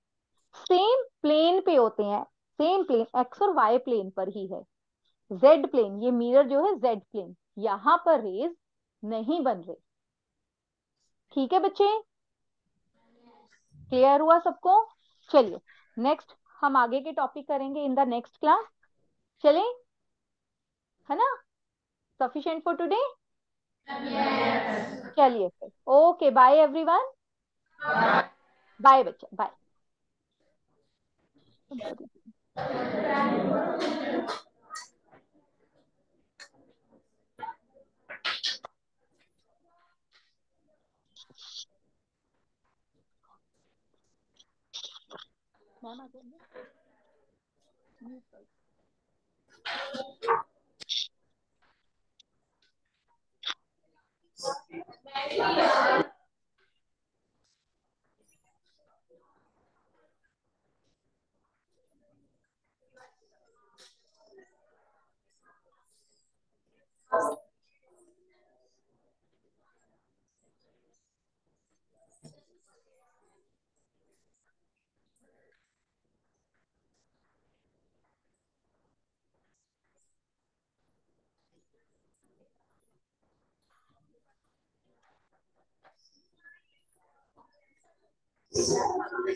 सेम प्लेन पे होते हैं। सेम प्लेन एक्स और वाई प्लेन पर ही है। जेड प्लेन ये मिरर जो है जेड प्लेन यहाँ पर रेज नहीं बन रहे। ठीक है बच्चे? क्लियर हुआ सबको? चलिए नेक्स्ट हम आगे के टॉपिक करेंगे इन द नेक्स्ट क्लास चले? है ना? सफिशियंट फॉर टुडे चलिए फिर। ओके बाय एवरीवन बाय बच्चा बाय 많아졌네. 재밌다. 그러니까. Gracias.